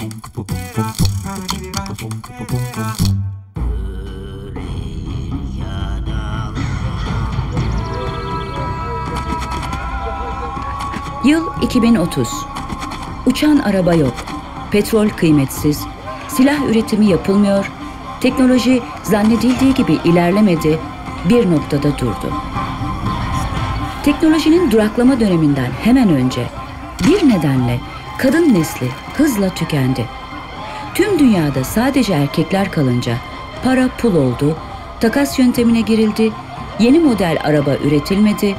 Yıl 2030. Uçan araba yok. Petrol kıymetsiz. Silah üretimi yapılmıyor. Teknoloji zannedildiği gibi ilerlemedi. Bir noktada durdu. Teknolojinin duraklama döneminden hemen önce bir nedenle kadın nesli hızla tükendi. Tüm dünyada sadece erkekler kalınca para pul oldu, takas yöntemine girildi, yeni model araba üretilmedi.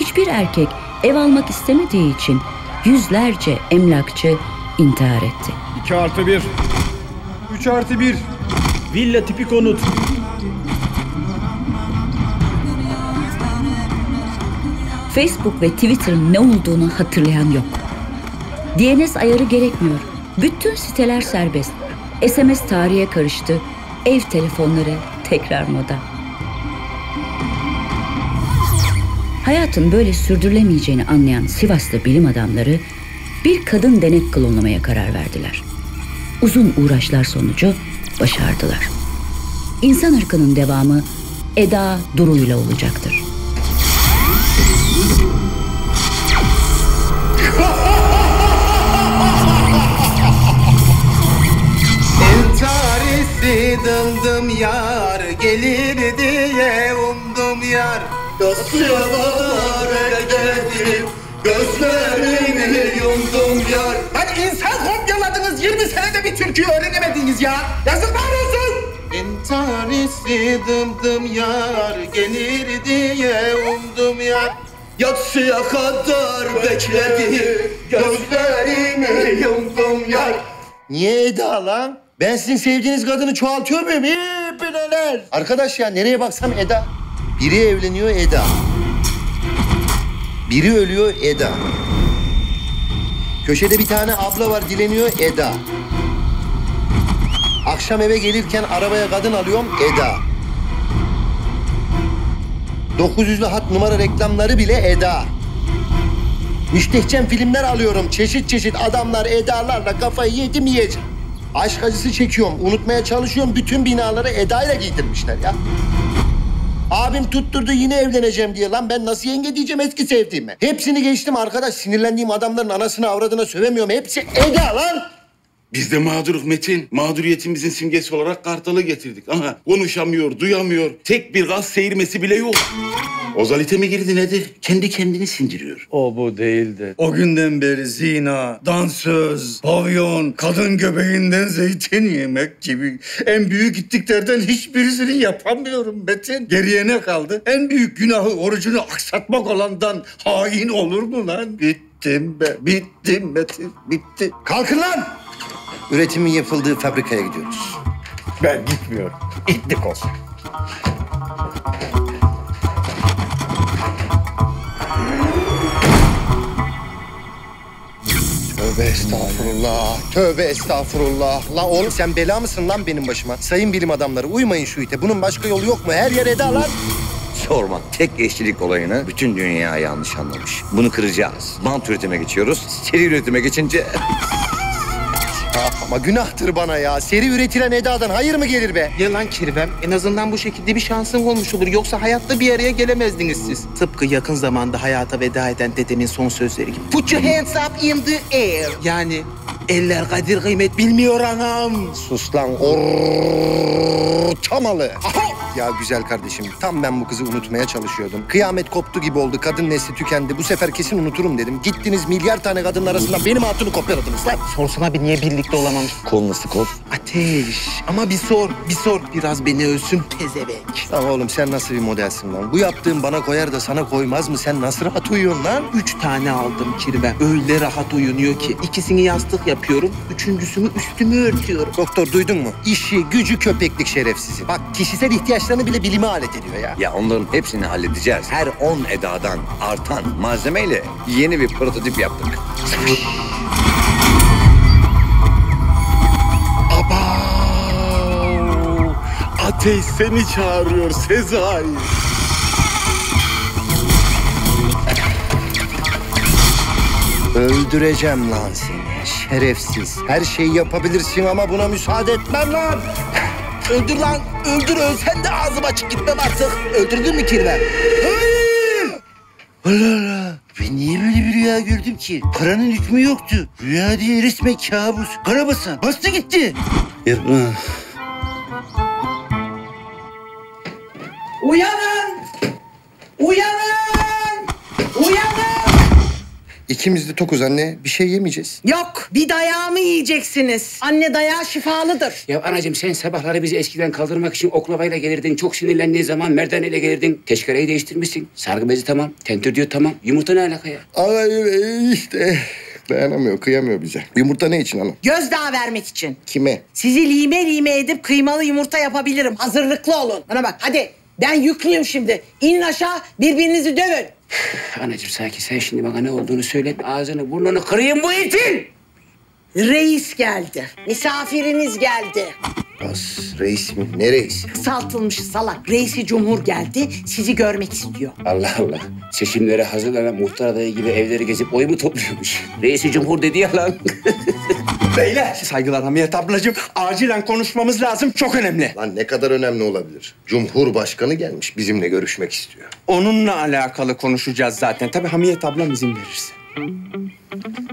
Hiçbir erkek ev almak istemediği için yüzlerce emlakçı intihar etti. 2 artı 1. 3 artı 1. Villa tipi konut. Facebook ve Twitter'ın ne olduğunu hatırlayan yok. DNS ayarı gerekmiyor. Bütün siteler serbest. SMS tarihe karıştı. Ev telefonları tekrar moda. Hayatın böyle sürdürülemeyeceğini anlayan Sivaslı bilim adamları bir kadın denek klonlamaya karar verdiler. Uzun uğraşlar sonucu başardılar. İnsan ırkının devamı Eda Duru ile olacaktır. Dımdım yar Gelir diye umdum yar. Dosyalar bekledim Gözlerimi yumdum yar. Hadi insan kopyaladınız 20 senede bir türküyü öğrenemediniz ya. Yazıklar olsun. Entarisi dımdım yar Gelir diye umdum yar. Yatsıya kadar bekledim Gözlerimi yumdum yar. Niye Eda lan? Ben sizin sevdiğiniz kadını çoğaltıyor muyum? İyi neler? Arkadaş ya nereye baksam Eda. Biri evleniyor Eda. Biri ölüyor Eda. Köşede bir tane abla var dileniyor Eda. Akşam eve gelirken arabaya kadın alıyorum Eda. 900'lü hat numara reklamları bile Eda. Müstehcen filmler alıyorum. Çeşit çeşit adamlar Eda'larla kafayı yedim yiyeceğim. Aşk acısı çekiyorum. Unutmaya çalışıyorum. Bütün binaları Eda ile giydirmişler ya. Abim tutturdu yine evleneceğim diye. Lan ben nasıl yenge diyeceğim eski sevdiğime? Hepsini geçtim arkadaş. Sinirlendiğim adamların anasını avradına sövemiyorum. Hepsi Eda lan. Biz de mağduruk Metin. Mağduriyetimizin simgesi olarak kartalı getirdik. Ama konuşamıyor, duyamıyor. Tek bir gaz seyirmesi bile yok. Ozalite mi girdi nedir? Kendi kendini sindiriyor. O bu değildi. O günden beri zina, dansöz, pavyon, kadın göbeğinden zeytin yemek gibi en büyük gittiklerden hiçbirisini yapamıyorum Metin. Geriye ne kaldı? En büyük günahı orucunu aksatmak olandan hain olur mu lan? Bittim be, bittim Metin, bitti. Kalkın lan. Üretimin yapıldığı fabrikaya gidiyoruz. Ben gitmiyorum. İtlik olsun. Tövbe estağfurullah. Tövbe estağfurullah. Lan oğlum sen bela mısın lan benim başıma? Sayın bilim adamları uymayın şu ite. Bunun başka yolu yok mu? Her yer Eda lan. Sorma. Tek eşlilik olayını bütün dünya yanlış anlamış. Bunu kıracağız. Bant üretime geçiyoruz. Seri üretime geçince... Ama günahtır bana ya. Seri üretilen Eda'dan hayır mı gelir be? Ya lan Kirvem, en azından bu şekilde bir şansın olmuş olur. Yoksa hayatta bir araya gelemezdiniz siz. Tıpkı yakın zamanda hayata veda eden dedemin son sözleri gibi. Put your hands up in the air. Yani eller kadir kıymet bilmiyor anam. Sus lan ortamalı. Ya güzel kardeşim tam ben bu kızı unutmaya çalışıyordum. Kıyamet koptu gibi oldu. Kadın nesli tükendi. Bu sefer kesin unuturum dedim. Gittiniz milyar tane kadının arasından benim hatunu kopyaladınız lan. Sorsana bir niye birlikte olamamış? Kol nasıl kol? Ateş. Ama bir sor, bir sor. Biraz beni ölsün pezevenk. Lan oğlum sen nasıl bir modelsin lan? Bu yaptığın bana koyar da sana koymaz mı? Sen nasıl rahat uyuyorsun lan? Üç tane aldım Kirvem. Öyle rahat uyunuyor ki. İkisini yastık yapıyorum. Üçüncüsünü üstümü örtüyorum. Doktor duydun mu? İşi, gücü, köpeklik şerefsizi. Bak kişisel ihtiyaçlarını bile bilime alet ediyor ya. Ya onların hepsini halledeceğiz. Her 10 edadan artan malzemeyle yeni bir prototip yaptık. Aba! Ateş seni çağırıyor Sezai. Öldüreceğim lan seni. Şerefsiz. Her şeyi yapabilirsin ama buna müsaade etmem lan. Öldür lan, öldür ölsen de ağzım açık gitmem artık. Öldürdün mü kirve? Allah Allah. Ben niye böyle bir rüya gördüm ki? Paranın hükmü yoktu. Rüya değil resmen kabus. Karabasan bastı gitti. Yapma. Uyanın! Uyanın! İkimiz de tokuz anne. Bir şey yemeyeceğiz. Yok, bir dayağımı yiyeceksiniz. Anne dayağı şifalıdır. Ya anacığım sen sabahları bizi eskiden kaldırmak için oklavayla gelirdin. Çok sinirlendiğin zaman merdaneyle gelirdin. Teşkereyi değiştirmişsin. Sargı bezi tamam. Tentür diyor tamam. Yumurta ne alaka ya? Ay işte. Dayanamıyor, kıyamıyor bize. Yumurta ne için hanım? Gözdağı vermek için. Kime? Sizi lime lime edip kıymalı yumurta yapabilirim. Hazırlıklı olun. Bana bak hadi. Ben yüklüyüm şimdi. İnin aşağı birbirinizi dövün. Anacığım sakin sen şimdi bana ne olduğunu söyle. Ağzını burnunu kırayım bu itin. Reis geldi. Misafiriniz geldi. Bas, reis mi? Ne reis? Kısaltılmış salak. Reisi Cumhur geldi. Sizi görmek istiyor. Allah Allah. Seçimlere hazırlanan muhtar adayı gibi evleri gezip oy mu topluyormuş? Reisi Cumhur dedi ya lan. Beyler saygılar Hamiyet ablacığım. Acilen konuşmamız lazım çok önemli. Lan ne kadar önemli olabilir? Cumhurbaşkanı gelmiş bizimle görüşmek istiyor. Onunla alakalı konuşacağız zaten. Tabii Hamiyet ablam izin verirse.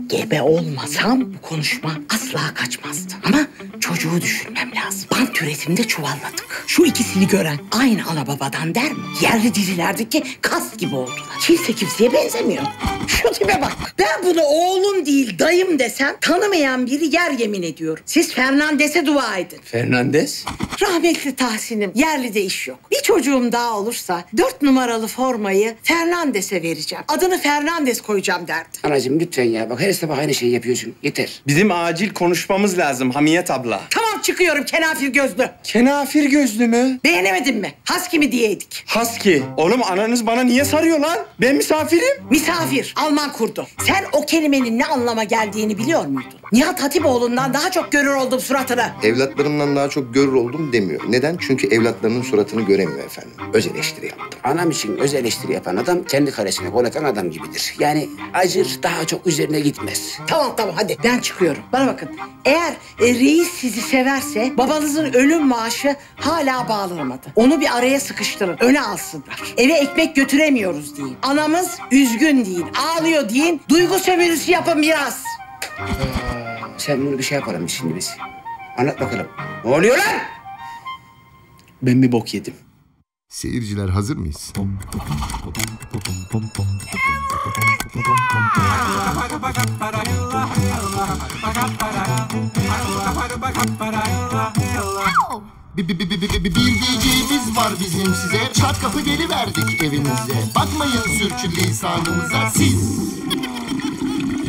Gebe olmasam bu konuşma asla kaçmazdı. Ama çocuğu düşünmem lazım. Bant üretiminde çuvalladık. Şu ikisini gören aynı ana babadan der mi? Yerli dizilerdeki kas gibi oldular. Kimse kimseye benzemiyor. Şu tipe bak. Ben bunu oğlum değil dayım desem tanımayan biri yer yemin ediyorum. Siz Fernandes'e dua edin. Fernandez. Rahmetli Tahsin'im yerli iş yok. Bir çocuğum daha olursa dört numaralı formayı Fernandes'e vereceğim. Adını Fernandes koyacağım derdi. Anacığım lütfen ya. Bak her sabah aynı şeyi yapıyorsun. Yeter. Bizim acil konuşmamız lazım Hamiyet abla. Tamam çıkıyorum kenafir gözlü. Kenafir gözlü mü? Beğenemedin mi? Husky mi diyeydik? Husky. Oğlum ananız bana niye sarıyor lan? Ben misafirim. Misafir, Alman kurdu. Sen o kelimenin ne anlama geldiğini biliyor muydun? Nihat Hatipoğlu'ndan daha çok görür oldum suratını. Evlatlarımdan daha çok görür oldum demiyor. Neden? Çünkü evlatlarının suratını göremiyor efendim. Öz eleştiri yaptım. Anam için öz eleştiri yapan adam kendi karesine gol atan adam gibidir. Yani acır daha çok üzerine gitmez. Tamam tamam hadi ben çıkıyorum. Bana bakın. Eğer e, reis sizi severse babanızın ölüm maaşı hala bağlanamadı. Onu bir araya sıkıştırın. Öne alsınlar. Eve ekmek götüremiyoruz deyin. Anamız üzgün deyin. Ağlıyor deyin. Duygu sömürüsü yapın biraz. Sen bunu bir şey yapalım şimdi biz. Anlat bakalım. Ne oluyor lan? Ben bir bok yedim. Seyirciler hazır mıyız? Bir, bir, bir, bir diyeceğimiz var bizim size. Çat kapı geliverdik evinize Bakmayın sürçülisanımıza siz.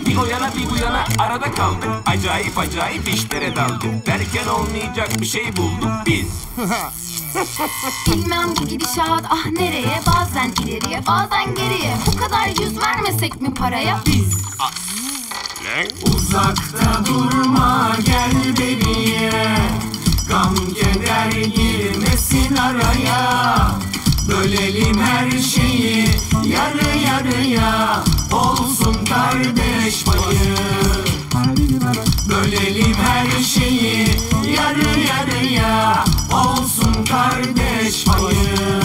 Bir o yana bir bu yana arada kaldık. Acayip acayip işlere daldık. Derken olmayacak bir şey bulduk biz Bilmem bu gidişat ah nereye? Bazen ileriye bazen geriye. Bu kadar yüz vermesek mi paraya? Biz. Uzakta durma gel beriye Gam keder girmesin araya. Bölelim her şeyi yarı yarıya. Olsun kardeş payı Bölelim her şeyi yarı yarıya Olsun kardeş payı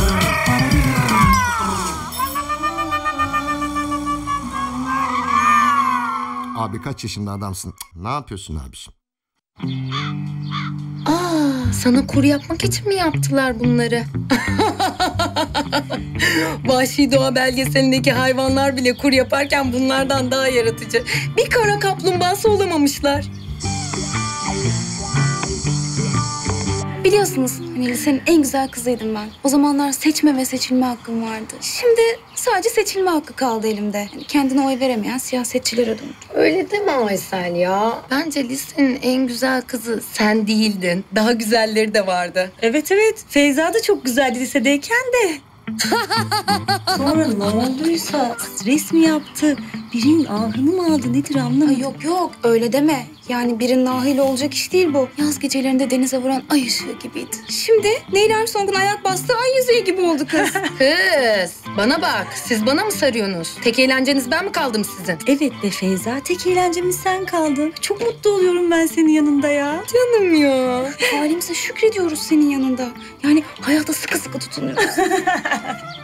Abi kaç yaşında adamsın? Ne yapıyorsun abiciğim? Aa, sana kur yapmak için mi yaptılar bunları? Vahşi Doğa belgeselindeki hayvanlar bile kur yaparken bunlardan daha yaratıcı. Bir kara kaplumbağası olamamışlar. Biliyorsunuz hani lisenin en güzel kızıydım ben. O zamanlar seçme ve seçilme hakkım vardı. Şimdi sadece seçilme hakkı kaldı elimde. Hani kendine oy veremeyen siyasetçilere döndüm. Öyle deme Aysel ya. Bence lisenin en güzel kızı sen değildin. Daha güzelleri de vardı. Evet evet. Feyza da çok güzeldi lisedeyken de. Sonra ne olduysa stres mi yaptı? Birinin ahını mı aldı nedir anlamadım. Ay yok yok öyle deme. Yani birinin ahıyla olacak iş değil bu. Yaz gecelerinde denize vuran ay ışığı gibiydi. Şimdi Neil Armstrong'un ayak bastığı ay yüzüğü gibi oldu kız. Kız Bana bak, siz bana mı sarıyorsunuz? Tek eğlenceniz ben mi kaldım sizin? Evet be Feyza, tek eğlencemiz sen kaldın. Çok mutlu oluyorum ben senin yanında ya. Canım ya. Halimize şükrediyoruz senin yanında. Yani hayata sıkı sıkı tutunuyoruz.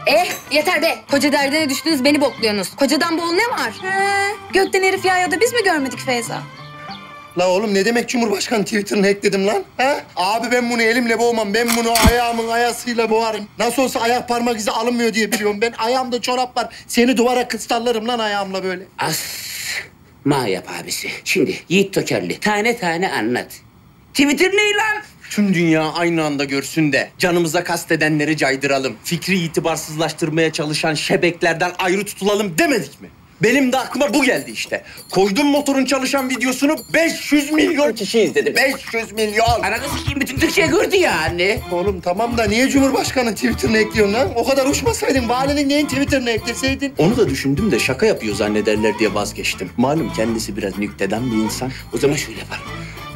Eh yeter be. Koca derdine düştünüz beni bokluyorsunuz. Kocadan bol ne var? He, gökten herif yağıyor da biz mi görmedik Feyza? La oğlum ne demek Cumhurbaşkanı Twitter'ını hackledim lan? Ha? Abi ben bunu elimle boğmam. Ben bunu ayağımın ayasıyla boğarım. Nasıl olsa ayak parmak izi alınmıyor diye biliyorum. Ben ayağımda çorap var. Seni duvara kıstallarım lan ayağımla böyle. As. Ma yap abisi. Şimdi Yiğit Tokerli tane tane anlat. Twitter ne lan? Tüm dünya aynı anda görsün de canımıza kastedenleri caydıralım. Fikri itibarsızlaştırmaya çalışan şebeklerden ayrı tutulalım demedik mi? Benim de aklıma bu geldi işte. Koydum motorun çalışan videosunu 500 milyon kişi izledi. 500 milyon. Ananı sikeyim bütün Türkçe gördü ya anne. Oğlum tamam da niye Cumhurbaşkanı Twitter'ını ekliyorsun lan? O kadar uçmasaydın valinin neyin Twitter'ını ekleseydin? Onu da düşündüm de şaka yapıyor zannederler diye vazgeçtim. Malum kendisi biraz nükteden bir insan. O zaman şöyle yapalım.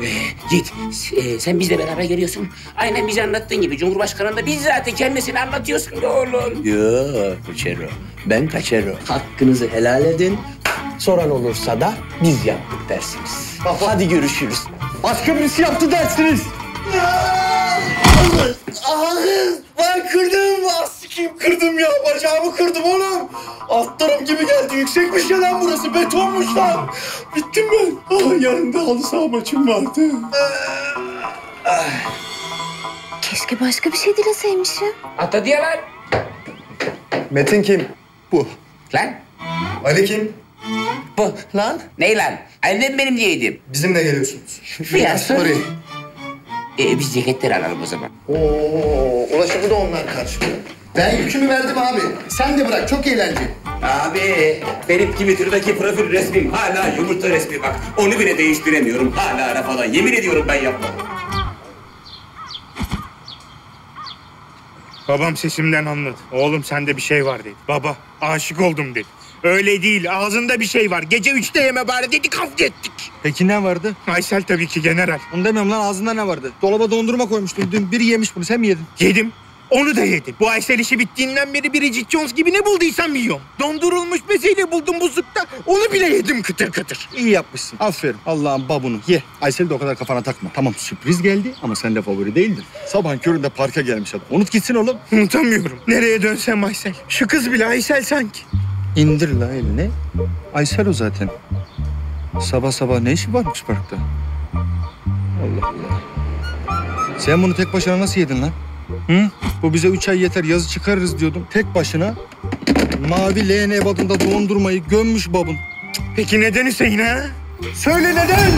Ee, Yiğit, e, sen bizle beraber geliyorsun. Aynen bize anlattığın gibi Cumhurbaşkanı'nda bizzat kendisini anlatıyorsun da oğlum. Yo Kaçero. Ben Kaçero. Hakkınızı helal edin. Soran olursa da biz yaptık dersiniz. Hadi görüşürüz. Başka birisi yaptı dersiniz. Ben kırdım. Sikim kırdım ya. Bacağımı kırdım oğlum. Atlarım gibi geldi. Yüksekmiş ya lan burası. Betonmuş lan. Bittim ben. Ah, yarın da halı saha maçım vardı. Keşke başka bir şey dileseymişim. Ata diye lan. Metin kim? Bu. Lan. Ali kim? Bu. Lan? Ne lan? Annem benim diyeydim. Bizimle geliyorsunuz. Biraz Sorry. Ee, biz ceketleri alalım o zaman. Oo, ulaşımı da onlar karşılıyor. Ben yükümü verdim abi. Sen de bırak. Çok eğlenceli. Abi benim Twitter'daki profil resmim hala yumurta resmi bak. Onu bile değiştiremiyorum. Hala ara falan. Yemin ediyorum ben yapmadım. Babam sesimden anladı. Oğlum sende bir şey var dedi. Baba aşık oldum dedi. Öyle değil ağzında bir şey var. Gece üçte yeme bari dedi kavga ettik. Peki ne vardı? Aysel tabii ki general. Onu demiyorum lan ağzında ne vardı? Dolaba dondurma koymuştun. Dün biri yemiş bunu. Sen mi yedin? Yedim. Onu da yedim. Bu Aysel işi bittiğinden beri Bridget Jones gibi ne bulduysam yiyorum. Dondurulmuş mezeyle buldum buzlukta. Onu bile yedim kıtır kıtır. İyi yapmışsın. Aferin. Allah'ın babunu ye. Aysel de o kadar kafana takma. Tamam sürpriz geldi ama sen de favori değildin. Sabahın köründe parka gelmiş adam. Unut gitsin oğlum. Unutamıyorum. Nereye dönsem Aysel. Şu kız bile Aysel sanki. İndir la elini. Aysel o zaten. Sabah sabah ne işi varmış parkta? Allah Allah. Sen bunu tek başına nasıl yedin lan? Hı? Bu bize üç ay yeter yazı çıkarırız diyordum. Tek başına mavi leğen badında dondurmayı gömmüş babun. Peki neden Hüseyin ha? Söyle neden?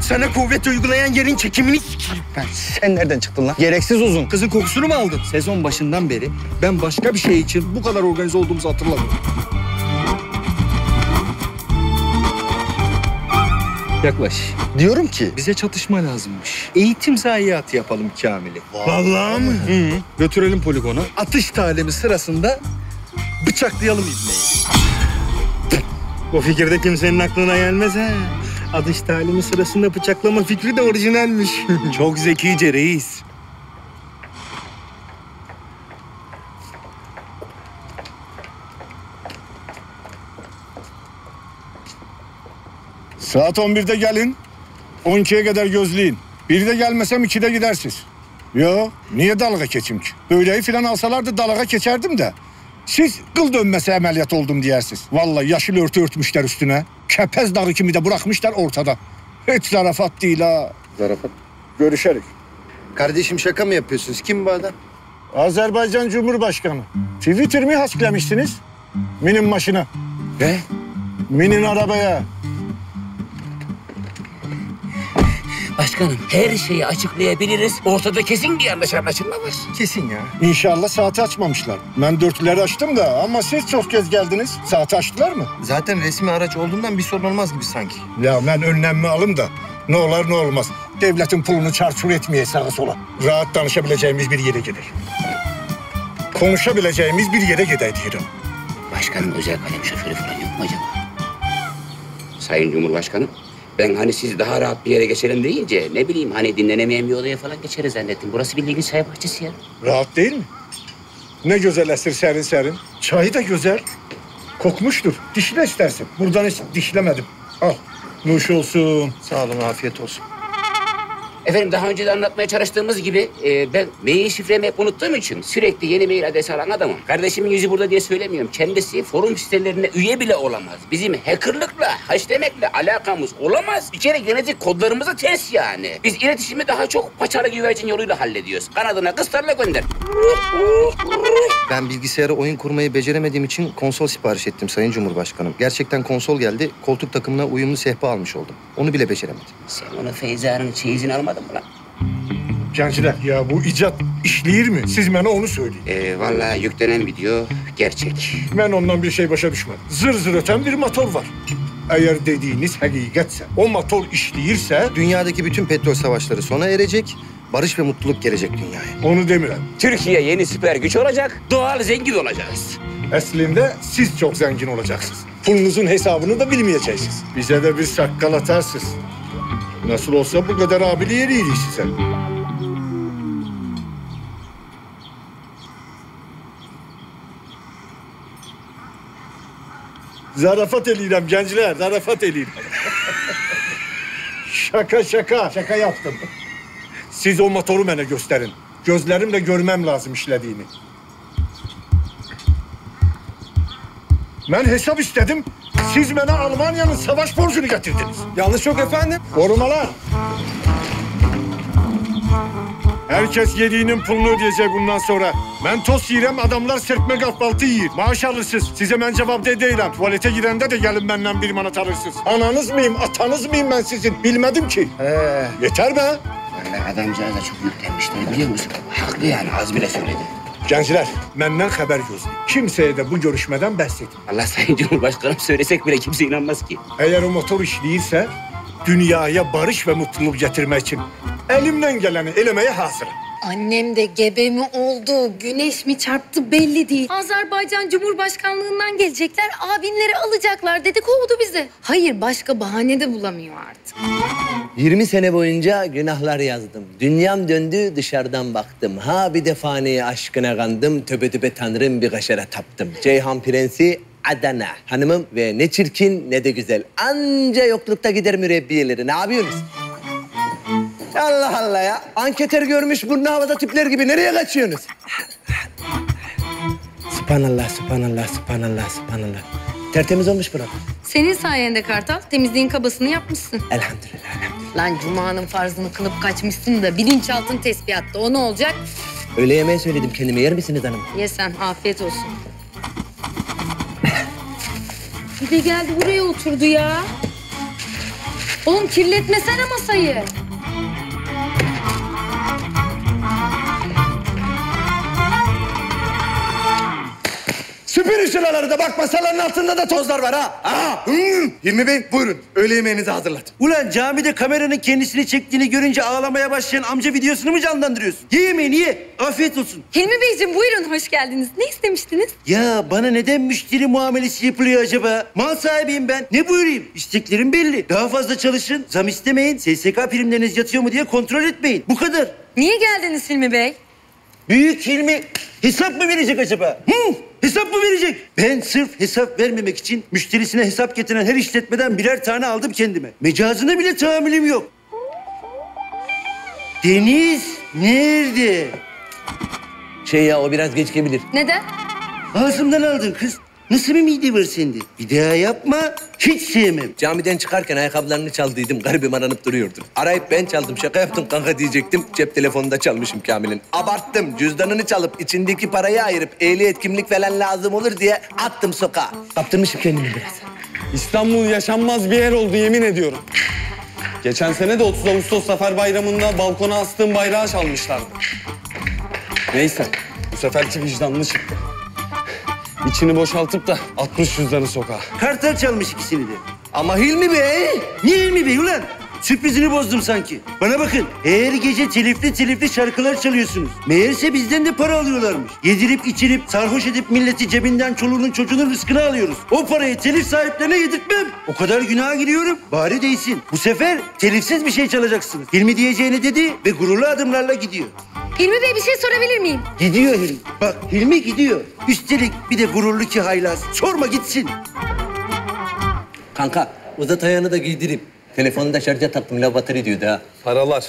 Sana kuvvet uygulayan yerin çekimini sikeyim. Ben, sen nereden çıktın lan? Gereksiz uzun. Kızın kokusunu mu aldın? Sezon başından beri ben başka bir şey için bu kadar organize olduğumuzu hatırlamıyorum. Yaklaş. Diyorum ki bize çatışma lazımmış. Eğitim zayiatı yapalım Kamil'i. Vallahi mı? Hı. Götürelim poligona. Atış talimi sırasında bıçaklayalım ibneyi. Bu fikir de kimsenin aklına gelmez ha. Adış talimi sırasında bıçaklama fikri de orijinalmiş. Çok zekice reis. Saat 11'de gelin. 12'ye kadar gözleyin. 1'de gelmesem 2'de gidersiniz. Yo, niye dalga geçeyim ki? Böyleyi filan alsalardı dalga geçerdim de. Siz kıl dönmesi ameliyat oldum diyersiniz. Vallahi yaşıl örtü örtmüşler üstüne. Kepez dağı kimi de bırakmışlar ortada. Hiç zarafat değil ha. Zarafat. Görüşerik. Kardeşim şaka mı yapıyorsunuz? Kim bu adam? Azerbaycan Cumhurbaşkanı. Twitter mi hasklemişsiniz? Minin başına. Ne? Minin arabaya. Başkanım her şeyi açıklayabiliriz. Ortada kesin bir yanlış anlaşılma var. Kesin ya. İnşallah saati açmamışlar. Ben dörtleri açtım da ama siz çok kez geldiniz. Saati açtılar mı? Zaten resmi araç olduğundan bir sorun olmaz gibi sanki. Ya ben önlemimi alım da ne olur ne olmaz. Devletin pulunu çarçur etmeye sağa sola. Rahat danışabileceğimiz bir yere gider. Konuşabileceğimiz bir yere gider diyorum. Başkanım özel kalem şoförü falan yok mu acaba? Sayın Cumhurbaşkanım, ben hani siz daha rahat bir yere geçelim deyince ne bileyim hani dinlenemeyen bir odaya falan geçeriz zannettim. Burası bildiğin çay bahçesi ya. Rahat değil mi? Ne güzel esir serin serin. Çayı da güzel. Kokmuştur. Dişle istersin. Buradan hiç dişlemedim. Al. Nuş olsun. Sağ olun, afiyet olsun. Efendim daha önce de anlatmaya çalıştığımız gibi e, ben mail şifremi hep unuttuğum için sürekli yeni mail adresi alan adamım. Kardeşimin yüzü burada diye söylemiyorum. Kendisi forum sitelerine üye bile olamaz. Bizim hackerlıkla, haşlemekle alakamız olamaz. Bir kere genetik kodlarımıza ters yani. Biz iletişimi daha çok paçalı güvercin yoluyla hallediyoruz. Kanadına kıstarla gönder. Ben bilgisayara oyun kurmayı beceremediğim için konsol sipariş ettim Sayın Cumhurbaşkanım. Gerçekten konsol geldi. Koltuk takımına uyumlu sehpa almış oldum. Onu bile beceremedim. Sen onu Feyza'nın çeyizini almadın mı lan? Gençler ya bu icat işleyir mi? Siz bana onu söyleyin. E, vallahi yüklenen video gerçek. Ben ondan bir şey başa düşmedim. Zır zır öten bir motor var. Eğer dediğiniz hakikatse, o motor işleyirse... Dünyadaki bütün petrol savaşları sona erecek. Barış ve mutluluk gelecek dünyaya. Onu demirem. Türkiye yeni süper güç olacak. Doğal zengin olacağız. Aslında siz çok zengin olacaksınız. Pulunuzun hesabını da bilmeyeceksiniz. Bize de bir sakkal atarsınız. Nasıl olsa bu kadar abili yeriydi size. Zarafat eliyim gençler, zarafat eliyim. şaka şaka, şaka yaptım. Siz o motoru bana gösterin. Gözlerimle görmem lazım işlediğini. Ben hesap istedim. Siz bana Almanya'nın savaş borcunu getirdiniz. Yanlış yok efendim. Korumalar. Herkes yediğinin pulunu ödeyecek bundan sonra. Ben tost yiyirem, adamlar serpme kahvaltı yiyir. Maaş alırsınız. Size ben cevap de değilim. Tuvalete girende de gelin benden bir manat alırsınız. Ananız mıyım, atanız mıyım ben sizin? Bilmedim ki. He. Yeter be. Vallahi adamcağız da çok yüklenmişler biliyor musun? Haklı yani az bile söyledi. Gençler, benden haber gözleyin. Kimseye de bu görüşmeden bahsedin. Allah Sayın Cumhurbaşkanım söylesek bile kimse inanmaz ki. Eğer o motor işliyse dünyaya barış ve mutluluk getirmek için elimden geleni elemeye hazırım. Annem de gebe mi oldu, güneş mi çarptı belli değil. Azerbaycan Cumhurbaşkanlığından gelecekler, abinleri alacaklar dedi kovdu bizi. Hayır başka bahane de bulamıyor artık. 20 sene boyunca günahlar yazdım. Dünyam döndü dışarıdan baktım. Ha bir defaneye aşkına kandım. Töbe töbe tanrım bir kaşara taptım. Ceyhan Prensi Adana hanımım ve ne çirkin ne de güzel. Anca yoklukta gider mürebbiyeleri. Ne yapıyorsunuz? Allah Allah ya. Anketer görmüş burnu havada tipler gibi. Nereye kaçıyorsunuz? Subhanallah, subhanallah, subhanallah, subhanallah. Tertemiz olmuş burası. Senin sayende Kartal temizliğin kabasını yapmışsın. Elhamdülillah, elhamdülillah. Lan Cuma'nın farzını kılıp kaçmışsın da bilinçaltın tesbihatta o ne olacak? Öğle yemeği söyledim kendime. Yer misiniz hanım? Ye sen afiyet olsun. Bir de geldi buraya oturdu ya. Oğlum kirletmesene masayı. Thank you. Süpürün şuraları da bak masaların altında da tozlar var ha. Aha. Hmm. Hilmi Bey buyurun. Öğle yemeğinizi hazırladım. Ulan camide kameranın kendisini çektiğini görünce ağlamaya başlayan amca videosunu mu canlandırıyorsun? Ye yemeğini ye. Afiyet olsun. Hilmi Beyciğim buyurun hoş geldiniz. Ne istemiştiniz? Ya bana neden müşteri muamelesi yapılıyor acaba? Mal sahibiyim ben. Ne buyurayım? İsteklerim belli. Daha fazla çalışın, zam istemeyin, SSK primleriniz yatıyor mu diye kontrol etmeyin. Bu kadar. Niye geldiniz Hilmi Bey? Büyük Hilmi hesap mı verecek acaba? Hı? Hesap mı verecek? Ben sırf hesap vermemek için müşterisine hesap getiren her işletmeden birer tane aldım kendime. Mecazına bile tahammülüm yok. Deniz nerede? Şey ya o biraz geç gelebilir. Neden? Ağzımdan aldın kız. Nasıl bir mide var sende? Bir daha yapma. Hiç sevmem. Camiden çıkarken ayakkabılarını çaldıydım. Garibim aranıp duruyordu. Arayıp ben çaldım. Şaka yaptım kanka diyecektim. Cep telefonunda çalmışım Kamil'in. Abarttım. Cüzdanını çalıp içindeki parayı ayırıp ehliyet kimlik falan lazım olur diye attım sokağa. Kaptırmışım kendimi biraz. İstanbul yaşanmaz bir yer oldu yemin ediyorum. Geçen sene de 30 Ağustos Zafer Bayramı'nda balkona astığım bayrağı çalmışlardı. Neyse, bu seferki vicdanlı çıktı. İçini boşaltıp da atmış cüzdanı sokağa. Kartal çalmış ikisini de. Ama Hilmi Bey, niye Hilmi Bey ulan? Sürprizini bozdum sanki. Bana bakın, her gece telifli telifli şarkılar çalıyorsunuz. Meğerse bizden de para alıyorlarmış. Yedirip içirip, sarhoş edip milleti cebinden çoluğunun çocuğunun rızkını alıyoruz. O parayı telif sahiplerine yedirtmem. O kadar günaha giriyorum. Bari değsin. Bu sefer telifsiz bir şey çalacaksınız. Hilmi diyeceğini dedi ve gururlu adımlarla gidiyor. Hilmi Bey bir şey sorabilir miyim? Gidiyor Hilmi. Bak Hilmi gidiyor. Üstelik bir de gururlu ki haylaz. Sorma gitsin. Kanka uzat ayağını da giydireyim. Telefonu da şarja taktım. La batarya diyordu ha. Paralar.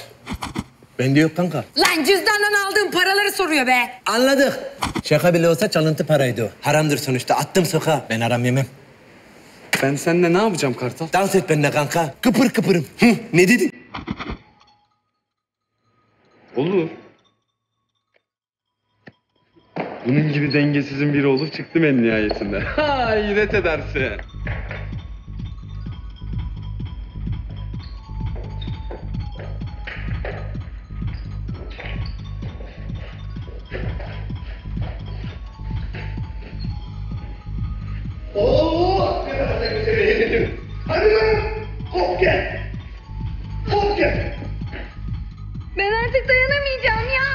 Ben de yok kanka. Lan cüzdandan aldığım paraları soruyor be. Anladık. Şaka bile olsa çalıntı paraydı o. Haramdır sonuçta. Attım sokağa. Ben haram yemem. Ben seninle ne yapacağım Kartal? Dans et benimle kanka. Kıpır kıpırım. Hı, ne dedin? Olur. Bunun gibi dengesizin biri olur çıktım en nihayetinde. Ha hayret edersin. Oo! Hadi lan! Kop gel! Kop gel! Ben artık dayanamayacağım ya.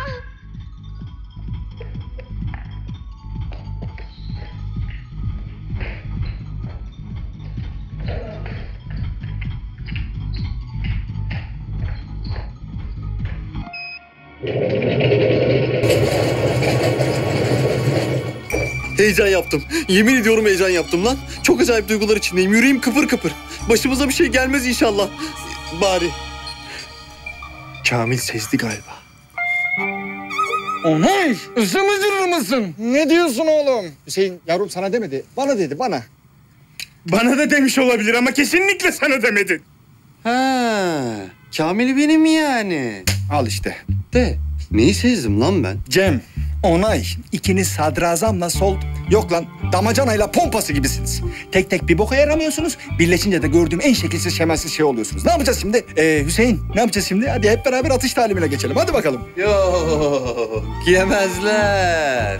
Heyecan yaptım. Yemin ediyorum heyecan yaptım lan. Çok acayip duygular içindeyim. Yüreğim kıpır kıpır. Başımıza bir şey gelmez inşallah. Bari. Kamil sezdi galiba. Onay, ısımızır mısın? Ne diyorsun oğlum? Hüseyin yavrum sana demedi. Bana dedi bana. Bana da demiş olabilir ama kesinlikle sana demedi. Ha, Kamil benim yani. Al işte. De, neyi sezdim lan ben? Cem, Onay, ikiniz sadrazamla sol... Yok lan, damacanayla pompası gibisiniz. Tek tek bir boka yaramıyorsunuz. Birleşince de gördüğüm en şekilsiz şemelsiz şey oluyorsunuz. Ne yapacağız şimdi? Ee, Hüseyin, ne yapacağız şimdi? Hadi hep beraber atış talimine geçelim. Hadi bakalım. Yok, yemezler.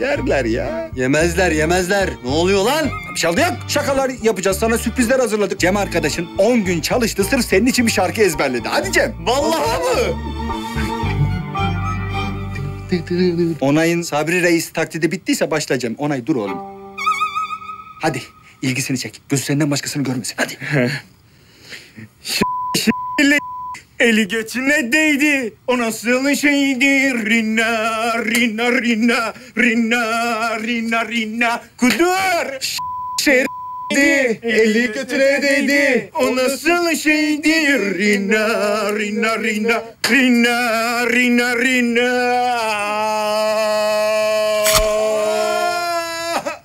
Yerler ya. Yemezler, yemezler. Ne oluyor lan? Bir şey yok. Şakalar yapacağız. Sana sürprizler hazırladık. Cem arkadaşın 10 gün çalıştı. Sırf senin için bir şarkı ezberledi. Hadi Cem. Vallahi mı? Onay'ın Sabri Reis taklidi bittiyse başla Cem. Onay dur oğlum. Hadi ilgisini çek. Gözü senden başkasını görmesin. Hadi. Eli götüne değdi. O nasıl şeydi? Rina, rina, rina, rina, rina, rina. Kudur. Şey Eli götüne değdi. O nasıl şeydi? Rina, rina, rina, rina, rina, rina.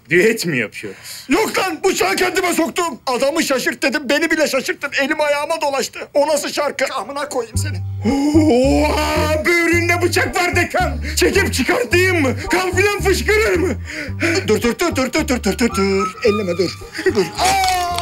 Düet mi yapıyoruz? Yok lan bıçağı kendime soktum. Adamı şaşırt dedim. Beni bile şaşırttın. Elim ayağıma dolaştı. O nasıl şarkı? Amına koyayım seni. Oha! Böğründe bıçak var dekan. Çekip çıkartayım mı? Kan filan fışkırır mı? Dur dur dur dur dur dur dur dur. Elleme dur. Dur. Aa!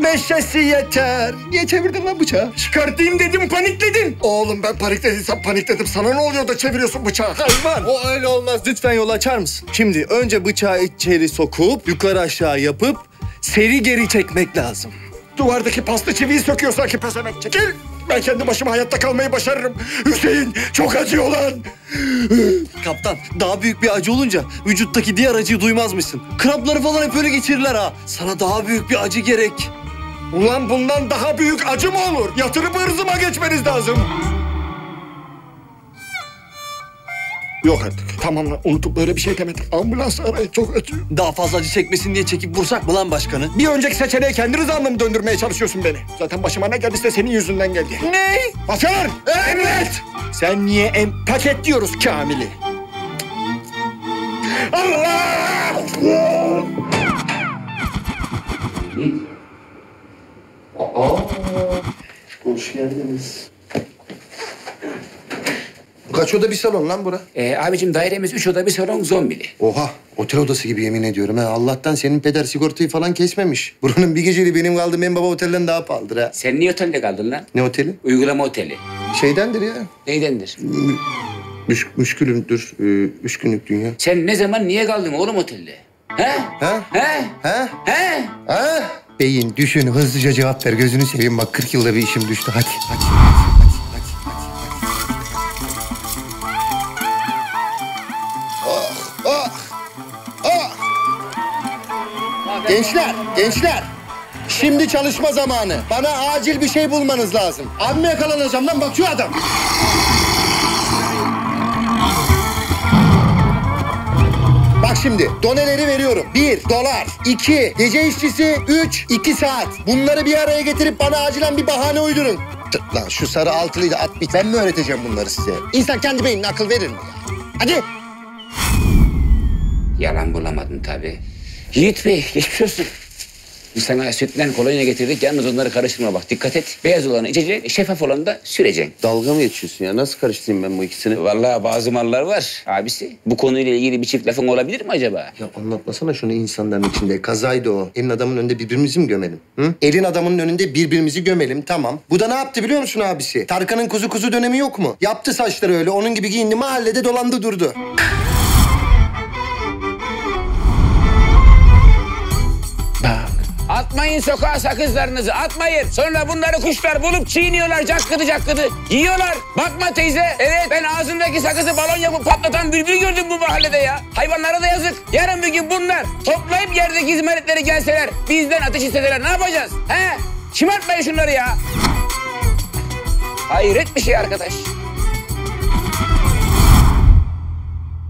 Neşesi yeter. Niye çevirdin lan bıçağı? Çıkartayım dedim panikledin. Oğlum ben paniklediysem panikledim. Sana ne oluyor da çeviriyorsun bıçağı hayvan? O öyle olmaz. Lütfen yol açar mısın? Şimdi önce bıçağı içeri sokup yukarı aşağı yapıp seri geri çekmek lazım. Duvardaki pasta çiviyi söküyor sanki pezevenk. Çekil. Ben kendi başıma hayatta kalmayı başarırım. Hüseyin çok acıyor lan. Kaptan daha büyük bir acı olunca vücuttaki diğer acıyı duymazmışsın. Krampları falan hep öyle geçirirler ha. Sana daha büyük bir acı gerek. Ulan bundan daha büyük acı mı olur? Yatırıp ırzıma geçmeniz lazım. Yok artık. Tamam lan unutup böyle bir şey demedim. Ambulans arayın çok ötüyor. Daha fazla acı çekmesin diye çekip vursak mı lan başkanı? Bir önceki seçeneğe kendi rızanla mı döndürmeye çalışıyorsun beni? Zaten başıma ne geldiyse senin yüzünden geldi. Ne? Başar! Emret! Sen niye em... Paket diyoruz Kamil'i. Allah! Hoş geldiniz. Kaç oda bir salon lan bura? Ee, abicim dairemiz üç oda bir salon zombili. Oha otel odası gibi yemin ediyorum ha. Allah'tan senin peder sigortayı falan kesmemiş. Buranın bir geceliği benim kaldığım en baba otelden daha pahalıdır ha. Sen niye otelde kaldın lan? Ne oteli? Uygulama oteli. Şeydendir ya. Neydendir? Müş, müşkülümdür. Ee, üç günlük dünya. Sen ne zaman niye kaldın oğlum otelde? He? Ha? He? Ha? He? Ha? Beyin düşün hızlıca cevap ver. Gözünü seveyim bak 40 yılda bir işim düştü. Hadi hadi. Ah, ah, ah. Gençler, gençler. Şimdi çalışma zamanı. Bana acil bir şey bulmanız lazım. Abime yakalanacağım lan bak şu adam. Şimdi doneleri veriyorum. Bir dolar. iki gece işçisi. Üç iki saat. Bunları bir araya getirip bana acilen bir bahane uydurun. Tık Lan şu sarı altılıyı da at bit. Ben mi öğreteceğim bunları size? İnsan kendi beynine akıl verir mi? Hadi. Yalan bulamadın tabii. Yiğit Bey geçmiş. Biz sana sütten kolonya getirdik. Yalnız onları karıştırma bak. Dikkat et. Beyaz olanı içeceksin, şeffaf olanı da süreceksin. Dalga mı geçiyorsun ya? Nasıl karıştırayım ben bu ikisini? Vallahi bazı mallar var abisi. Bu konuyla ilgili bir çift lafın olabilir mi acaba? Ya anlatmasana şunu insanların içinde. Kazaydı o. Elin adamın önünde birbirimizi mi gömelim? Hı? Elin adamının önünde birbirimizi gömelim tamam. Bu da ne yaptı biliyor musun abisi? Tarkan'ın kuzu kuzu dönemi yok mu? Yaptı saçları öyle. Onun gibi giyindi mahallede dolandı durdu. Atmayın sokağa sakızlarınızı atmayın. Sonra bunları kuşlar bulup çiğniyorlar cakkıdı cakkıdı. Yiyorlar. Bakma teyze. Evet ben ağzındaki sakızı balon yapıp patlatan bülbül gördüm bu mahallede ya. Hayvanlara da yazık. Yarın bir gün bunlar toplayıp yerdeki izmaritleri gelseler bizden ateş isteseler ne yapacağız? He? Şımartmayın şunları ya. Hayret bir şey arkadaş.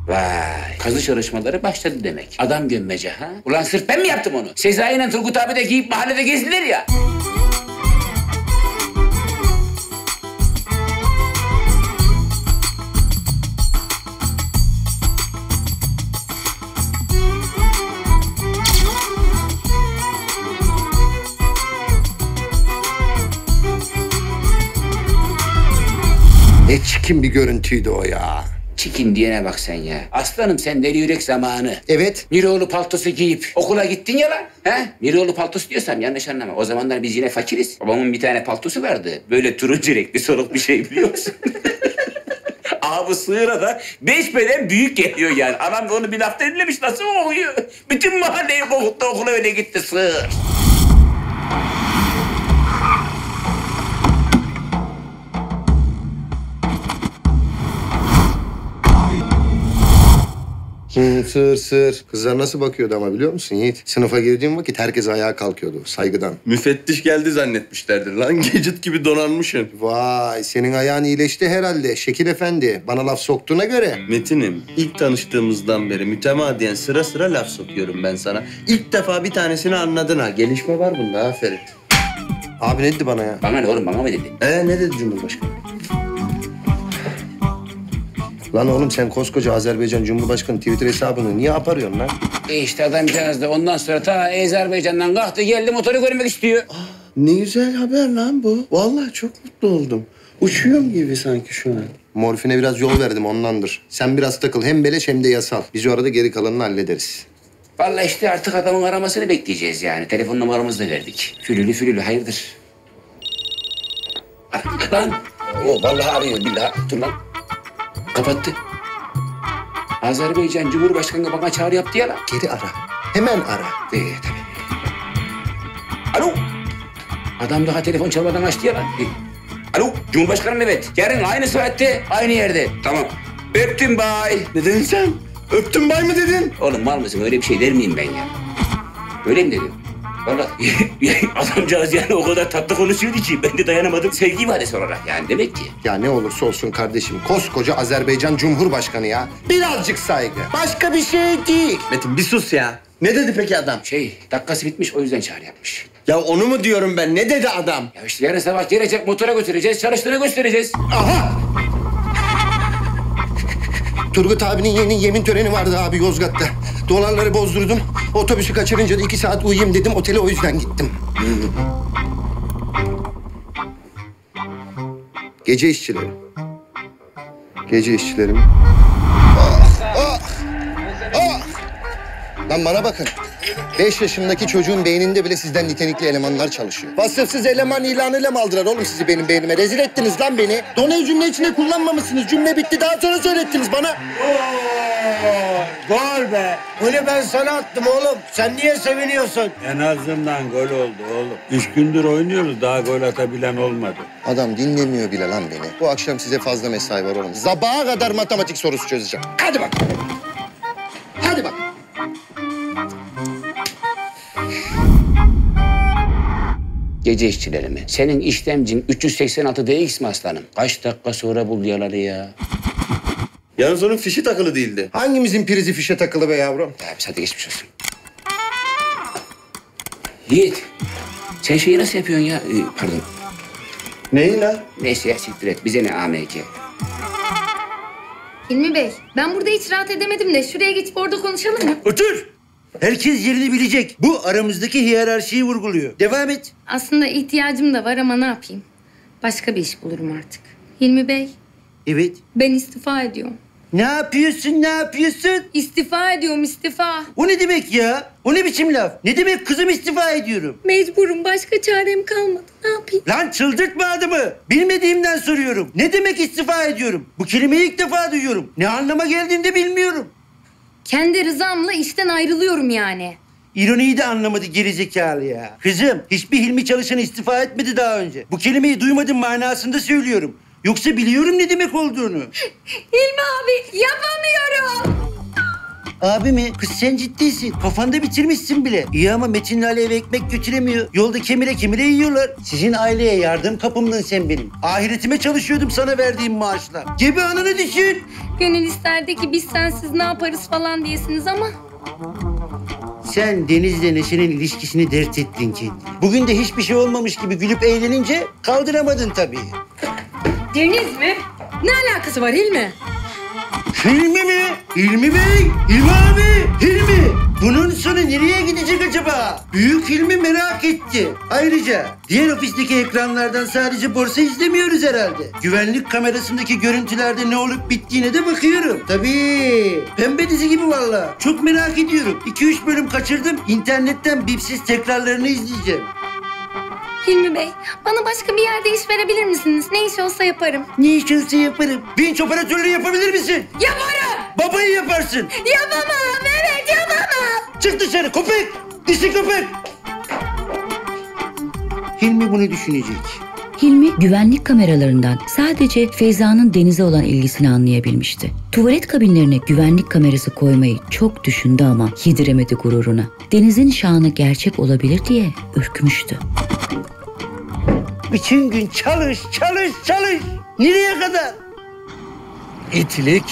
Vay, kazı çalışmaları başladı demek. Adam gömmece ha? Ulan sırf ben mi yaptım onu? Sezai Turgut abi de giyip mahallede gezdiler ya. Ne çirkin bir görüntüydü o ya. Çikin diyene bak sen ya. Aslanım sen deli yürek zamanı. Evet. Miroğlu paltosu giyip okula gittin ya lan. He? Miroğlu paltosu diyorsam yanlış anlama. O zamanlar biz yine fakiriz. Babamın bir tane paltosu vardı. Böyle turuncu renkli soluk bir şey biliyor musun? Abi sığıra da beş beden büyük geliyor yani. Anam da onu bir lafta dinlemiş nasıl okuyor? Bütün mahalleyi kokuttu okula öyle gitti sığır. Hı, sır sır. Kızlar nasıl bakıyordu ama biliyor musun Yiğit? Sınıfa girdiğim vakit herkes ayağa kalkıyordu saygıdan. Müfettiş geldi zannetmişlerdir lan. Gecit gibi donanmışsın. Vay senin ayağın iyileşti herhalde. Şekil efendi bana laf soktuğuna göre. Metin'im ilk tanıştığımızdan beri mütemadiyen sıra sıra laf sokuyorum ben sana. İlk defa bir tanesini anladın ha. Gelişme var bunda aferin. Abi ne dedi bana ya? Bana ne oğlum bana mı dedi? Ee ne dedi Cumhurbaşkanı? Lan oğlum sen koskoca Azerbaycan Cumhurbaşkanı Twitter hesabını niye aparıyorsun lan? E işte adamcağız da ondan sonra ta Azerbaycan'dan kalktı geldi motoru görmek istiyor. Ne güzel haber lan bu. Vallahi çok mutlu oldum. Uçuyorum gibi sanki şu an. Morfine biraz yol verdim ondandır. Sen biraz takıl hem beleş hem de yasal. Biz o arada geri kalanını hallederiz. Vallahi işte artık adamın aramasını bekleyeceğiz yani. Telefon numaramızı da verdik. Fülülü fülülü hayırdır? Ah, Lan! O vallahi arıyor billahi. Dur lan. Kapattı. Azerbaycan Cumhurbaşkanı bana çağrı yaptı ya lan. Geri ara. Hemen ara. Ee, tabii. Alo. Adam daha telefon çalmadan açtı ya lan. Ee, Alo. Cumhurbaşkanım evet. Yarın aynı saatte aynı yerde. Tamam. Öptüm bay. Ne dedin sen? Öptüm bay mı dedin? Oğlum mal mısın? Öyle bir şey der miyim ben ya? Öyle mi dedim? Vallahi adamcağız yani o kadar tatlı konuşuyordu ki ben de dayanamadım. Sevgi ifadesi olarak yani demek ki. Ya ne olursa olsun kardeşim koskoca Azerbaycan Cumhurbaşkanı ya. Birazcık saygı. Başka bir şey değil. Metin bir sus ya. Ne dedi peki adam? Şey dakikası bitmiş o yüzden çağrı yapmış. Ya onu mu diyorum ben? Ne dedi adam? Ya işte yarın sabah gelecek motora götüreceğiz, çalıştığını göstereceğiz. Aha! Turgut abinin yeni yemin töreni vardı abi Yozgat'ta. Dolarları bozdurdum. Otobüsü kaçırınca da iki saat uyuyayım dedim. Otele o yüzden gittim. Gece işçileri. Gece işçileri mi? Ah, ah, ah! Lan bana bakın. Beş yaşındaki çocuğun beyninde bile sizden nitelikli elemanlar çalışıyor. Vasıfsız eleman ilanıyla mı aldılar oğlum sizi benim beynime? Rezil ettiniz lan beni. Doneyi cümle içinde kullanmamışsınız. Cümle bitti daha sonra söylettiniz bana. Gol be. Golü ben sana attım oğlum. Sen niye seviniyorsun? En azından gol oldu oğlum. Üç gündür oynuyoruz daha gol atabilen olmadı. Adam dinlemiyor bile lan beni. Bu akşam size fazla mesai var oğlum. Sabaha kadar matematik sorusu çözeceğim. Hadi bak. Hadi bak. Gece işçileri mi? Senin işlemcin 386 DX mi aslanım? Kaç dakika sonra bul yaları ya? Yalnız onun fişi takılı değildi. Hangimizin prizi fişe takılı be yavrum? Abi hadi geçmiş olsun. Yiğit. Sen şeyi nasıl yapıyorsun ya? Ee, pardon. Neyi la? Neyse ya siktir et. Bize ne AMC? Hilmi Bey, ben burada hiç rahat edemedim de şuraya geçip orada konuşalım mı? Otur. Herkes yerini bilecek. Bu aramızdaki hiyerarşiyi vurguluyor. Devam et. Aslında ihtiyacım da var ama ne yapayım? Başka bir iş bulurum artık. Hilmi Bey, Evet. ben istifa ediyorum. Ne yapıyorsun, ne yapıyorsun? İstifa ediyorum, istifa. O ne demek ya? O ne biçim laf? Ne demek kızım istifa ediyorum? Mecburum, başka çarem kalmadı. Ne yapayım? Lan çıldırtma adımı. Bilmediğimden soruyorum. Ne demek istifa ediyorum? Bu kelimeyi ilk defa duyuyorum. Ne anlama geldiğini de bilmiyorum. Kendi rızamla işten ayrılıyorum yani. İroniyi de anlamadı gerizekalı ya. Kızım hiçbir Hilmi çalışan istifa etmedi daha önce. Bu kelimeyi duymadım manasında söylüyorum. Yoksa biliyorum ne demek olduğunu. Hilmi abi, yapamıyorum. Abi mi? Kız sen ciddisin. Kafanda bitirmişsin bile. İyi ama Metin'le Ali eve ekmek götüremiyor. Yolda kemire kemire yiyorlar. Sizin aileye yardım kapımdın sen benim. Ahiretime çalışıyordum sana verdiğim maaşla. Gebe ananı düşün. Gönül isterdi ki biz sensiz ne yaparız falan diyesiniz ama... Sen Deniz'le Neşe'nin ilişkisini dert ettin kendine. Bugün de hiçbir şey olmamış gibi gülüp eğlenince kaldıramadın tabii. Deniz mi? Ne alakası var Hilmi? Hilmi mi? Hilmi Bey? Hilmi abi? Hilmi? Bunun sonu nereye gidecek acaba? Büyük Hilmi merak etti. Ayrıca diğer ofisteki ekranlardan sadece borsa izlemiyoruz herhalde. Güvenlik kamerasındaki görüntülerde ne olup bittiğine de bakıyorum. Tabii. Pembe dizi gibi valla. Çok merak ediyorum. 2-3 bölüm kaçırdım. İnternetten bipsiz tekrarlarını izleyeceğim. Hilmi Bey, bana başka bir yerde iş verebilir misiniz? Ne iş olsa yaparım. Ne iş olsa yaparım. Vinç operatörlüğü yapabilir misin? Yaparım. Babayı yaparsın. Yapamam, evet yapamam. Çık dışarı köpek! Dişi köpek! Hilmi bunu düşünecek. Hilmi güvenlik kameralarından sadece Feyza'nın denize olan ilgisini anlayabilmişti. Tuvalet kabinlerine güvenlik kamerası koymayı çok düşündü ama yediremedi gururuna. Deniz'in şanı gerçek olabilir diye ürkmüştü. Bütün gün çalış, çalış, çalış. Nereye kadar? İtilik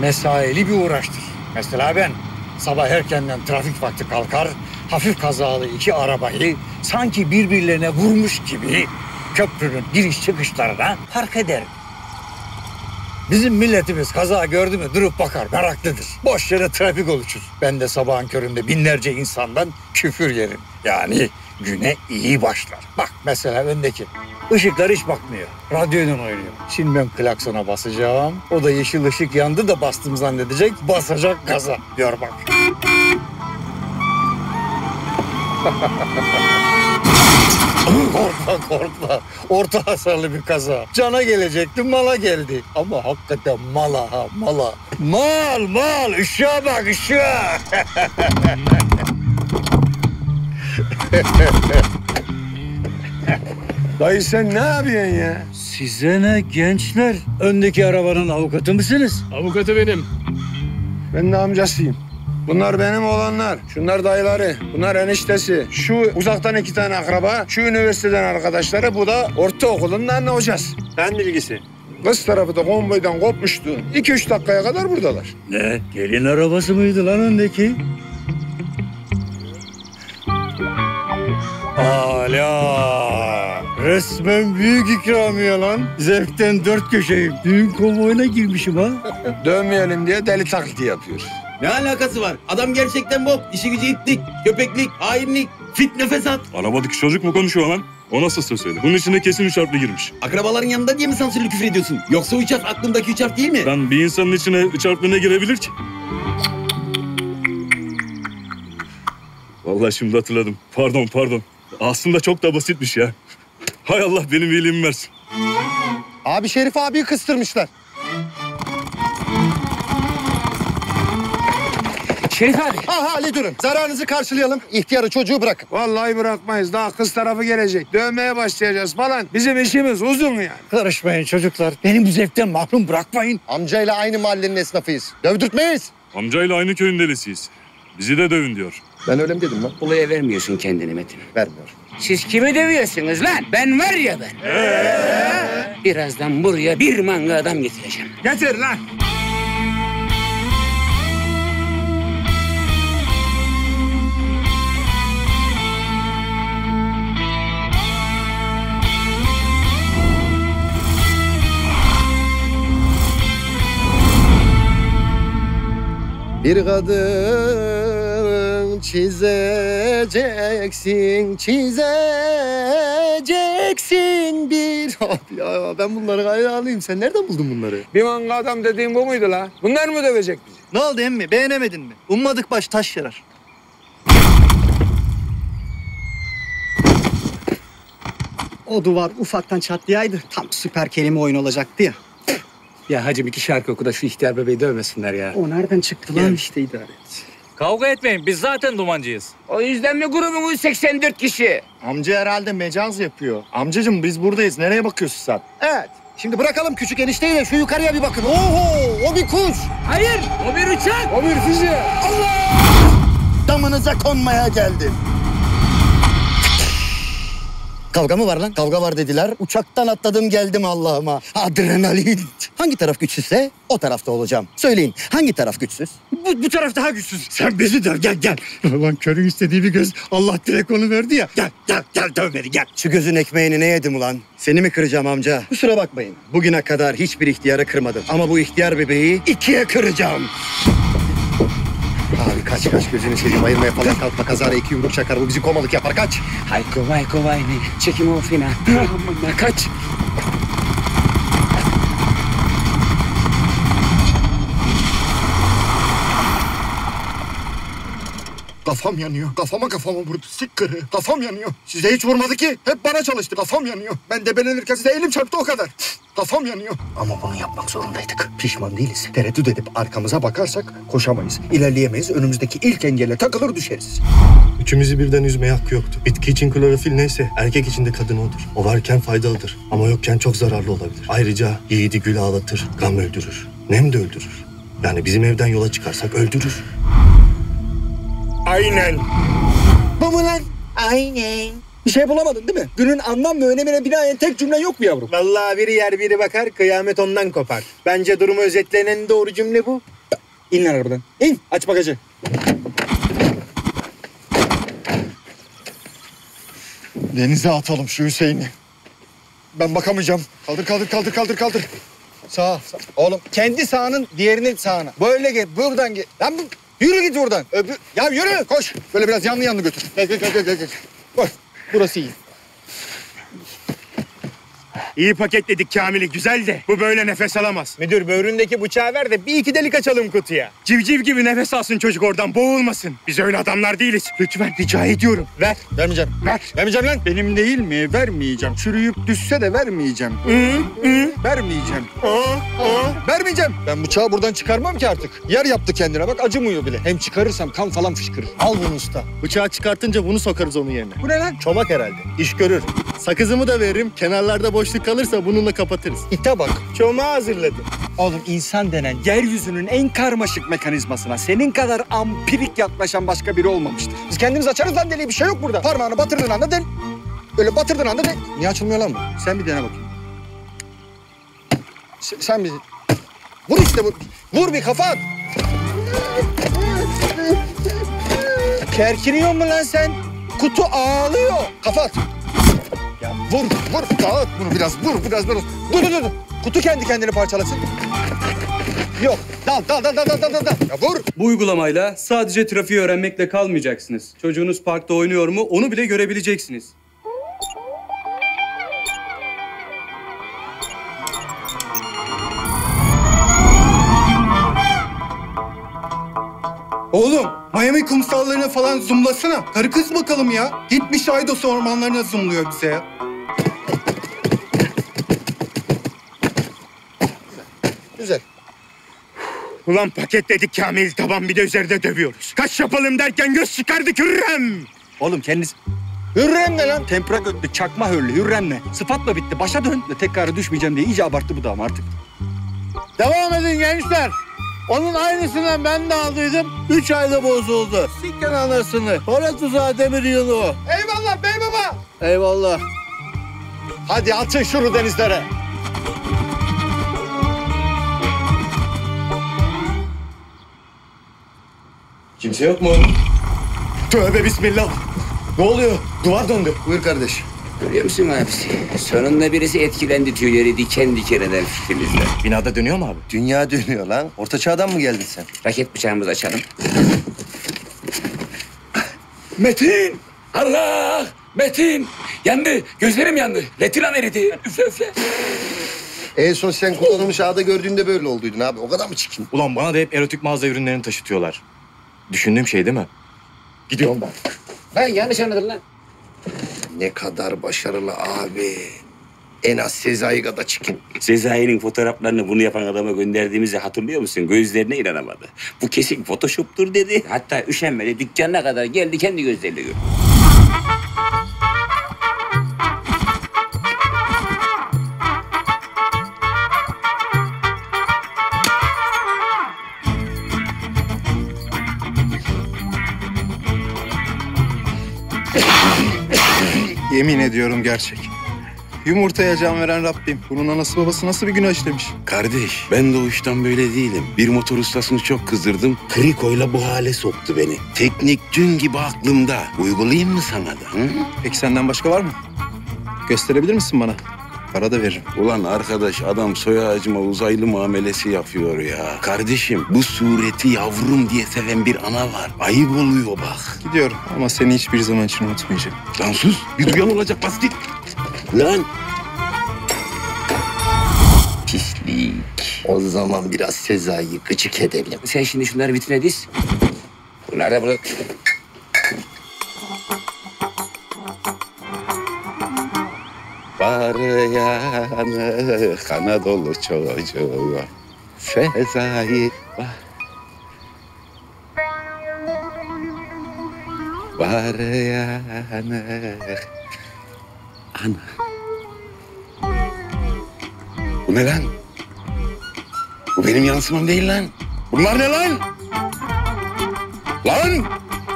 mesaili bir uğraştır. Mesela ben sabah erkenden trafik vakti kalkar, hafif kazalı iki arabayı sanki birbirlerine vurmuş gibi köprünün giriş çıkışlarına park ederim. Bizim milletimiz kaza gördü mü durup bakar, meraklıdır. Boş yere trafik oluşur. Ben de sabahın köründe binlerce insandan küfür yerim. Yani güne iyi başlar. Bak mesela öndeki. Işıklar hiç bakmıyor. Radyoyla oynuyor. Şimdi ben klaksona basacağım. O da yeşil ışık yandı da bastım zannedecek. Basacak gaza. Diyor bak. korkma korkma. Orta hasarlı bir kaza. Cana gelecekti mala geldi. Ama hakikaten mala ha mala. Mal mal ışığa bak ışığa. Dayı sen ne yapıyorsun ya? Size ne gençler? Öndeki arabanın avukatı mısınız? Avukatı benim. Ben de amcasıyım. Bunlar benim oğlanlar. Şunlar dayıları. Bunlar eniştesi. Şu uzaktan iki tane akraba. Şu üniversiteden arkadaşları. Bu da ortaokulun anne hocası. Ben bilgisi. Kız tarafı da konvoydan kopmuştu. İki üç dakikaya kadar buradalar. Ne? Gelin arabası mıydı lan öndeki? Hala. Resmen büyük ikramiye lan. Zevkten dört köşeyim. Düğün konvoyuna girmişim ha. Dönmeyelim diye deli taklidi yapıyor. Ne alakası var? Adam gerçekten bok. İşi gücü itlik, köpeklik, hainlik, fitne fesat. Arabadaki çocuk mu konuşuyor lan? O nasıl söz öyle? Bunun içine kesin üç harfli girmiş. Akrabaların yanında diye mi sansürlü küfür ediyorsun? Yoksa üç harf aklındaki üç harf değil mi? Lan bir insanın içine üç harfli ne girebilir ki? Vallahi şimdi hatırladım. Pardon pardon. Aslında çok da basitmiş ya. Hay Allah benim iyiliğimi versin. Abi Şerif abiyi kıstırmışlar. Şerif abi. Ha hali durun. Zararınızı karşılayalım. İhtiyarı çocuğu bırakın. Vallahi bırakmayız. Daha kız tarafı gelecek. Dövmeye başlayacağız falan. Bizim işimiz uzun yani. Karışmayın çocuklar. Beni bu zevkten mahrum bırakmayın. Amcayla aynı mahallenin esnafıyız. Dövdürtmeyiz. Amcayla aynı köyün delisiyiz. Bizi de dövün diyor. Ben öyle mi dedim lan? Olaya vermiyorsun kendini Metin. Vermiyorum. Siz kimi dövüyorsunuz lan? Ben var ya ben. Ee? Birazdan buraya bir manga adam getireceğim. Getir lan. Bir kadın çizeceksin, çizeceksin bir... Abi ya ben bunları hayranıyım. Sen nereden buldun bunları? Bir manga adam dediğin bu muydu la? Bunlar mı dövecek bizi? Ne oldu emmi? Beğenemedin mi? Ummadık baş taş yarar. O duvar ufaktan çatlayaydı tam süper kelime oyun olacaktı ya. Ya hacım iki şarkı oku da şu ihtiyar bebeği dövmesinler ya. O nereden çıktı lan? Gel. işte idare et. Kavga etmeyin. Biz zaten dumancıyız. O yüzden mi grubumuz 84 kişi? Amca herhalde mecaz yapıyor. Amcacığım biz buradayız. Nereye bakıyorsun sen? Evet. Şimdi bırakalım küçük enişteyi de şu yukarıya bir bakın. Oho! O bir kuş. Hayır, o bir uçak. O bir füze. Damınıza konmaya geldim. Kavga mı var lan? Kavga var dediler. Uçaktan atladım geldim Allah'ıma. Adrenalin. Hangi taraf güçsüzse o tarafta olacağım. Söyleyin hangi taraf güçsüz? Bu, bu taraf daha güçsüz. Sen bizi döv gel gel. Lan körün istediği bir göz. Allah direkt onu verdi ya. Gel gel gel döv beni gel. Şu gözün ekmeğini ne yedim ulan? Seni mi kıracağım amca? Kusura bakmayın. Bugüne kadar hiçbir ihtiyarı kırmadım. Ama bu ihtiyar bebeği ikiye kıracağım. Abi kaç kaç gözünü seveyim ayırmaya falan kalkma kazara iki yumruk çakar bu bizi komalık yapar kaç. Hayko vayko vay ne? Çekim o fina. Aman kaç. Kafam yanıyor. Kafama kafama vurdu. Sikkırı. Kafam yanıyor. Size hiç vurmadı ki. Hep bana çalıştı. Kafam yanıyor. Ben debelenirken size elim çarptı o kadar. Kafam yanıyor. Ama bunu yapmak zorundaydık. Pişman değiliz. Tereddüt edip arkamıza bakarsak koşamayız. İlerleyemeyiz. Önümüzdeki ilk engele takılır düşeriz. Üçümüzü birden üzmeye hakkı yoktu. Bitki için klorofil neyse erkek için de kadın odur. O varken faydalıdır ama yokken çok zararlı olabilir. Ayrıca yiğidi gül ağlatır, gam öldürür. Nem de öldürür. Yani bizim evden yola çıkarsak öldürür. Aynen. Bu mu lan? Aynen. Bir şey bulamadın değil mi? Günün anlam ve önemine binaen tek cümle yok mu yavrum? Vallahi biri yer biri bakar, kıyamet ondan kopar. Bence durumu özetleyen en doğru cümle bu. İn lan arabadan. İn. Aç bagajı. Denize atalım şu Hüseyin'i. Ben bakamayacağım. Kaldır kaldır kaldır kaldır kaldır. Sağ, sağ. Oğlum kendi sağının diğerinin sağına. Böyle gel. Buradan gel. Lan bu- yürü git buradan. Öbür... Ya yürü koş. Böyle biraz yanlı yanlı götür. Gel gel gel gel. gel. Koş. Burası iyi. İyi paketledik Kamil'i güzel de bu böyle nefes alamaz. Müdür böğründeki bıçağı ver de bir iki delik açalım kutuya. Civciv gibi nefes alsın çocuk oradan boğulmasın. Biz öyle adamlar değiliz. Lütfen rica ediyorum. Ver. Vermeyeceğim. Ver. Vermeyeceğim lan. Benim değil mi? Vermeyeceğim. Çürüyüp düşse de vermeyeceğim. Vermeyeceğim. Vermeyeceğim. Ben bıçağı buradan çıkarmam ki artık. Yer yaptı kendine bak acımıyor bile. Hem çıkarırsam kan falan fışkırır. Al bunu usta. Bıçağı çıkartınca bunu sokarız onun yerine. Bu ne lan? Çomak herhalde. İş görür. Sakızımı da veririm. Kenarlarda boşluk kalırsa bununla kapatırız. İte bak. Çomağı hazırladım. Oğlum insan denen yeryüzünün en karmaşık mekanizmasına senin kadar ampirik yaklaşan başka biri olmamıştır. Biz kendimiz açarız lan deliği bir şey yok burada. Parmağını batırdığın anda del. Öyle batırdığın anda del. Niye açılmıyor lan bu? Sen bir dene bakayım. Sen, sen bir... Vur işte vur. Vur bir kafa at. Kerkiniyor mu lan sen? Kutu ağlıyor. Kafa at. Ya vur, vur. Dağıt bunu biraz. Vur biraz biraz. Dur, dur, dur. Kutu kendi kendini parçalasın. Yok. Dal, dal, dal, dal, dal, dal, dal. Ya vur. Bu uygulamayla sadece trafiği öğrenmekle kalmayacaksınız. Çocuğunuz parkta oynuyor mu onu bile görebileceksiniz. Oğlum Miami kumsallarına falan zoomlasana. Karı kız bakalım ya. Gitmiş Aydos ormanlarına zoomluyor bize ya. Güzel. Ulan paketledik Kamil taban bir de üzerinde dövüyoruz. Kaç yapalım derken göz çıkardık Hürrem. Oğlum kendisi... Hürrem ne lan? Tempra götlü, çakma hörlü, Hürrem ne? Sıfatla bitti, başa dön. Tekrar düşmeyeceğim diye iyice abarttı bu da ama artık. Devam edin gençler. Onun aynısından ben de aldıydım. Üç ayda bozuldu. Sikken anasını. Para tuzağı demir yılı o. Eyvallah bey baba. Eyvallah. Hadi atın şunu denizlere. Kimse yok mu? Tövbe bismillah. Ne oluyor? Duvar döndü. Buyur kardeş. Görüyor musun abisi? Sonunda birisi etkilendi tüyleri diken diken eden fikrimizle. Binada dönüyor mu abi? Dünya dönüyor lan. Orta çağdan mı geldin sen? Raket bıçağımızı açalım. Metin! Allah! Metin! Yandı. Gözlerim yandı. Retinam eridi. Üfle üfle. En son sen kullanılmış ağda gördüğünde böyle olduydun abi. O kadar mı çirkin? Ulan bana da hep erotik mağaza ürünlerini taşıtıyorlar. Düşündüğüm şey değil mi? Gidiyorum ben. Lan yanlış anladın lan. Ne kadar başarılı abi. En az Sezai kadar çirkin. Sezai'nin fotoğraflarını bunu yapan adama gönderdiğimizi hatırlıyor musun? Gözlerine inanamadı. Bu kesin photoshop'tur dedi. Hatta üşenmedi. Dükkanına kadar geldi kendi gözleriyle gördü. Yemin ediyorum gerçek. Yumurtaya can veren Rabbim. Bunun anası babası nasıl bir günah işlemiş? Kardeş ben doğuştan böyle değilim. Bir motor ustasını çok kızdırdım. Krikoyla bu hale soktu beni. Teknik dün gibi aklımda. Uygulayayım mı sana da? Hı? Peki senden başka var mı? Gösterebilir misin bana? Para da veririm. Ulan arkadaş adam soy ağacıma uzaylı muamelesi yapıyor ya. Kardeşim bu sureti yavrum diye seven bir ana var. Ayıp oluyor bak. Gidiyorum ama seni hiçbir zaman için unutmayacağım. Lan sus bir duyan olacak bas git. Lan. Pislik. O zaman biraz Sezai'yi gıcık edelim. Sen şimdi şunları vitrine diz. Bunlar da burada. Var yanı Anadolu çocuğu Sezai var. Var yanı Ana. Bu ne lan? Bu benim yansımam değil lan. Bunlar ne lan? Lan!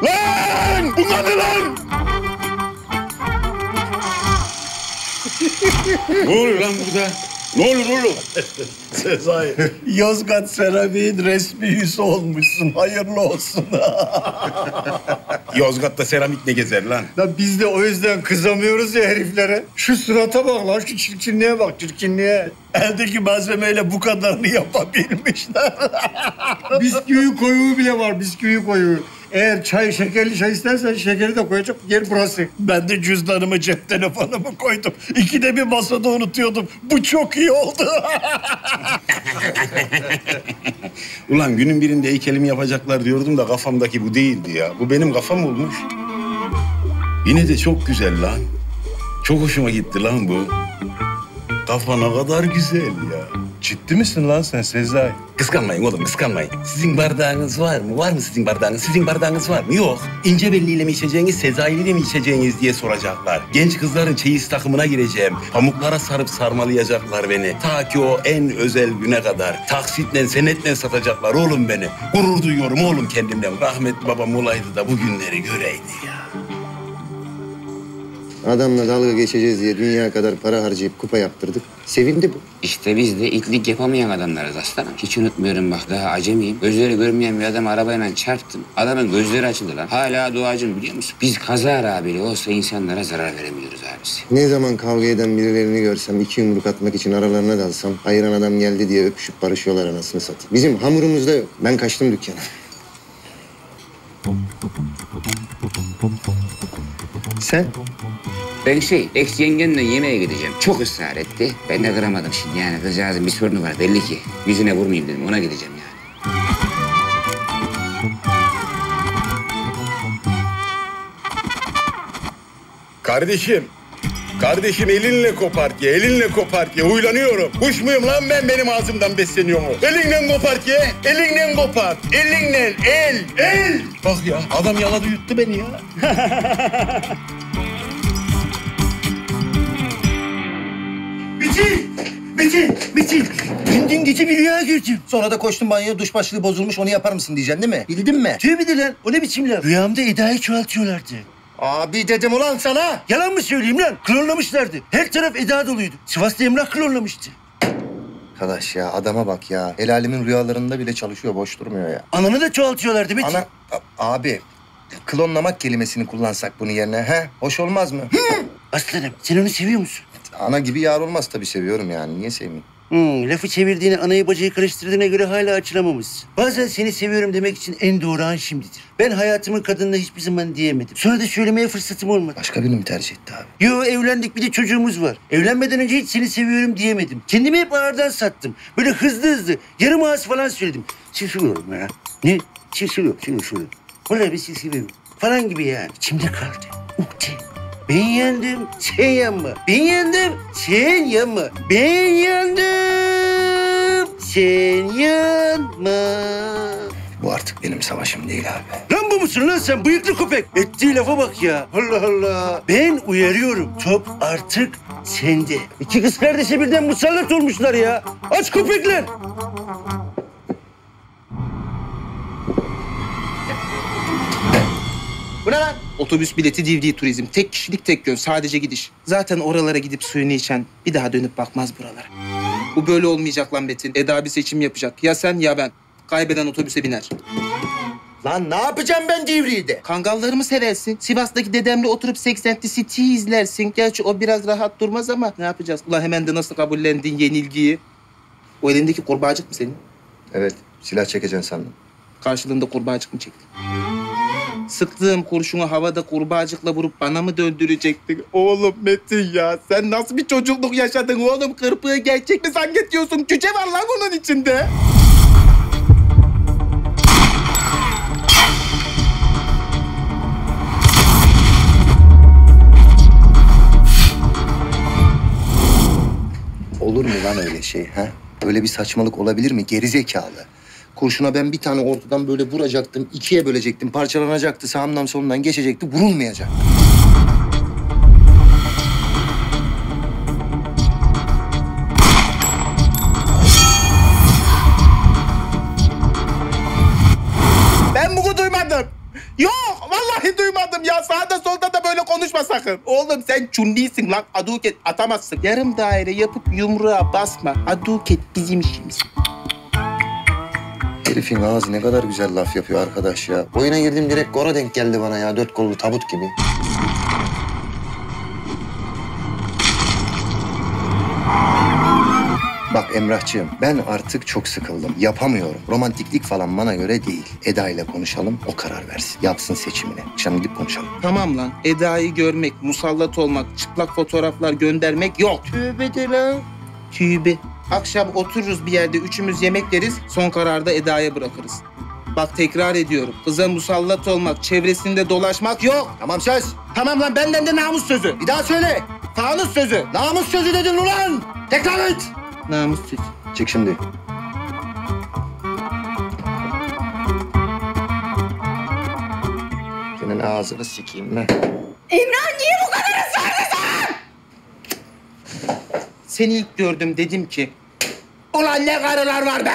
Lan! Bunlar ne lan? Ne oluyor lan burada? Ne olur oğlum? Sezai, Yozgat Seramik'in resmi yüzü olmuşsun. Hayırlı olsun. Yozgat'ta seramik ne gezer lan? Lan biz de o yüzden kızamıyoruz ya heriflere. Şu surata bak lan, şu çirkinliğe bak, çirkinliğe. Eldeki malzemeyle bu kadarını yapabilmişler. bisküvi koyuğu bile var, bisküvi koyuğu. Eğer çay, şekerli çay istersen şekeri de koyacak yer burası. Ben de cüzdanımı, cep telefonumu koydum. İkide bir masada unutuyordum. Bu çok iyi oldu. Ulan günün birinde heykelimi yapacaklar diyordum da kafamdaki bu değildi ya. Bu benim kafam olmuş. Yine de çok güzel lan. Çok hoşuma gitti lan bu. Kafa ne kadar güzel ya. Ciddi misin lan sen Sezai? Kıskanmayın oğlum kıskanmayın. Sizin bardağınız var mı? Var mı sizin bardağınız? Sizin bardağınız var mı? Yok. İnce belliyle mi içeceğiniz, Sezai'yle mi içeceğiniz diye soracaklar. Genç kızların çeyiz takımına gireceğim. Pamuklara sarıp sarmalayacaklar beni. Ta ki o en özel güne kadar. Taksitle, senetle satacaklar oğlum beni. Gurur duyuyorum oğlum kendimden. Rahmetli babam olaydı da bu günleri göreydi ya. Adamla dalga geçeceğiz diye dünya kadar para harcayıp kupa yaptırdık. Sevindi bu. İşte biz de itlik yapamayan adamlarız aslanım. Hiç unutmuyorum bak daha acemiyim. Gözleri görmeyen bir adam arabayla çarptım. Adamın gözleri açıldı lan. Hala duacım biliyor musun? Biz kaza haberi olsa insanlara zarar veremiyoruz abisi. Ne zaman kavga eden birilerini görsem, iki yumruk atmak için aralarına dalsam... ...hayran adam geldi diye öpüşüp barışıyorlar anasını satayım. Bizim hamurumuzda yok. Ben kaçtım dükkana. Sen? Ben şey, ex yengemle yemeğe gideceğim. Çok ısrar etti. Ben de kıramadım şimdi yani. Kızcağızın bir sorunu var belli ki. Yüzüne vurmayayım dedim. Ona gideceğim yani. Kardeşim. Kardeşim elinle kopart ye, elinle kopart ye. Huylanıyorum. Kuş muyum lan ben benim ağzımdan besleniyor mu? Elinle kopart ye, elinle kopart. Elinle, el, el. Bak ya adam yaladı yuttu beni ya. Metin! Metin! Metin! Ben dün gece bir rüya gördüm. Sonra da koştum banyoya duş başlığı bozulmuş onu yapar mısın diyeceksin değil mi? Bildin mi? Tüy bir lan. O ne biçim laf? Rüyamda Eda'yı çoğaltıyorlardı. Abi dedim ulan sana. Yalan mı söyleyeyim lan? Klonlamışlardı. Her taraf Eda doluydu. Sivas'ta Emrah klonlamıştı. Arkadaş ya adama bak ya. El alemin rüyalarında bile çalışıyor, boş durmuyor ya. Ananı da çoğaltıyorlardı Metin. Ana, a- abi klonlamak kelimesini kullansak bunun yerine he? Hoş olmaz mı? Aslanım sen onu seviyor musun? Ana gibi yar olmaz tabii seviyorum yani. Niye sevmeyeyim? Hmm, lafı çevirdiğini, anayı bacayı karıştırdığına göre hala açılamamışsın. Bazen seni seviyorum demek için en doğru an şimdidir. Ben hayatımın kadınına hiçbir zaman diyemedim. Sonra da söylemeye fırsatım olmadı. Başka birini mi tercih etti abi? Yo evlendik bir de çocuğumuz var. Evlenmeden önce hiç seni seviyorum diyemedim. Kendimi hep ağırdan sattım. Böyle hızlı hızlı yarım ağız falan söyledim. Çırçılıyorum ya. Ne? Çırçılıyorum, çırçılıyorum. Vallahi bir seviyorum. Falan gibi yani. İçimde kaldı. Ukde. Ben yandım, sen yanma. Ben yandım, sen yanma. Ben. Bu artık benim savaşım değil abi. Lan bu musun lan sen bıyıklı köpek? Ettiği lafa bak ya. Allah Allah. Ben uyarıyorum. Top artık sende. İki kız kardeşe birden musallat olmuşlar ya. Aç köpekler. Bu ne lan? Otobüs bileti DVD turizm. Tek kişilik tek yön. Sadece gidiş. Zaten oralara gidip suyunu içen bir daha dönüp bakmaz buralara. Bu böyle olmayacak lan Metin. Eda bir seçim yapacak. Ya sen ya ben. Kaybeden otobüse biner. Lan ne yapacağım ben Divriği'de? Kangallarımı seversin. Sivas'taki dedemle oturup 80 City'yi izlersin. Gerçi o biraz rahat durmaz ama ne yapacağız? Ulan hemen de nasıl kabullendin yenilgiyi? O elindeki kurbağacık mı senin? Evet. Silah çekeceksin sandım. Karşılığında kurbağacık mı çektin? Sıktığım kurşunu havada kurbağacıkla vurup bana mı döndürecektin? Oğlum Metin ya sen nasıl bir çocukluk yaşadın oğlum? Kırpığı gerçek mi zannediyorsun? Cüce var lan onun içinde. Olur mu lan öyle şey ha? Öyle bir saçmalık olabilir mi? Gerizekalı. Kurşuna ben bir tane ortadan böyle vuracaktım, ikiye bölecektim, parçalanacaktı, sağımdan solundan geçecekti, vurulmayacak. Ben bunu duymadım. Yok vallahi duymadım ya. Sağda solda da böyle konuşma sakın. Oğlum sen çunlisin lan. Aduket atamazsın. Yarım daire yapıp yumruğa basma. Aduket bizim işimiz. Herifin ağzı ne kadar güzel laf yapıyor arkadaş ya. Oyuna girdim direkt gora denk geldi bana ya, dört kollu tabut gibi. Bak Emrahçığım, ben artık çok sıkıldım. Yapamıyorum. Romantiklik falan bana göre değil. Eda ile konuşalım, o karar versin. Yapsın seçimini. Akşam gidip konuşalım. Tamam lan. Eda'yı görmek, musallat olmak, çıplak fotoğraflar göndermek yok. Tövbe de lan. Tövbe. Akşam otururuz bir yerde üçümüz yemek yeriz. Son kararda Eda'ya bırakırız. Bak tekrar ediyorum. Kıza musallat olmak, çevresinde dolaşmak yok. Tamam söz. Tamam lan benden de namus sözü. Bir daha söyle. Fanus sözü. Namus sözü dedin ulan. Tekrar et. Namus sözü. Çık şimdi. Senin ağzını sikeyim ben. Emrah niye bu kadar ısrarlısın? Seni ilk gördüm dedim ki... Ulan ne karılar var be!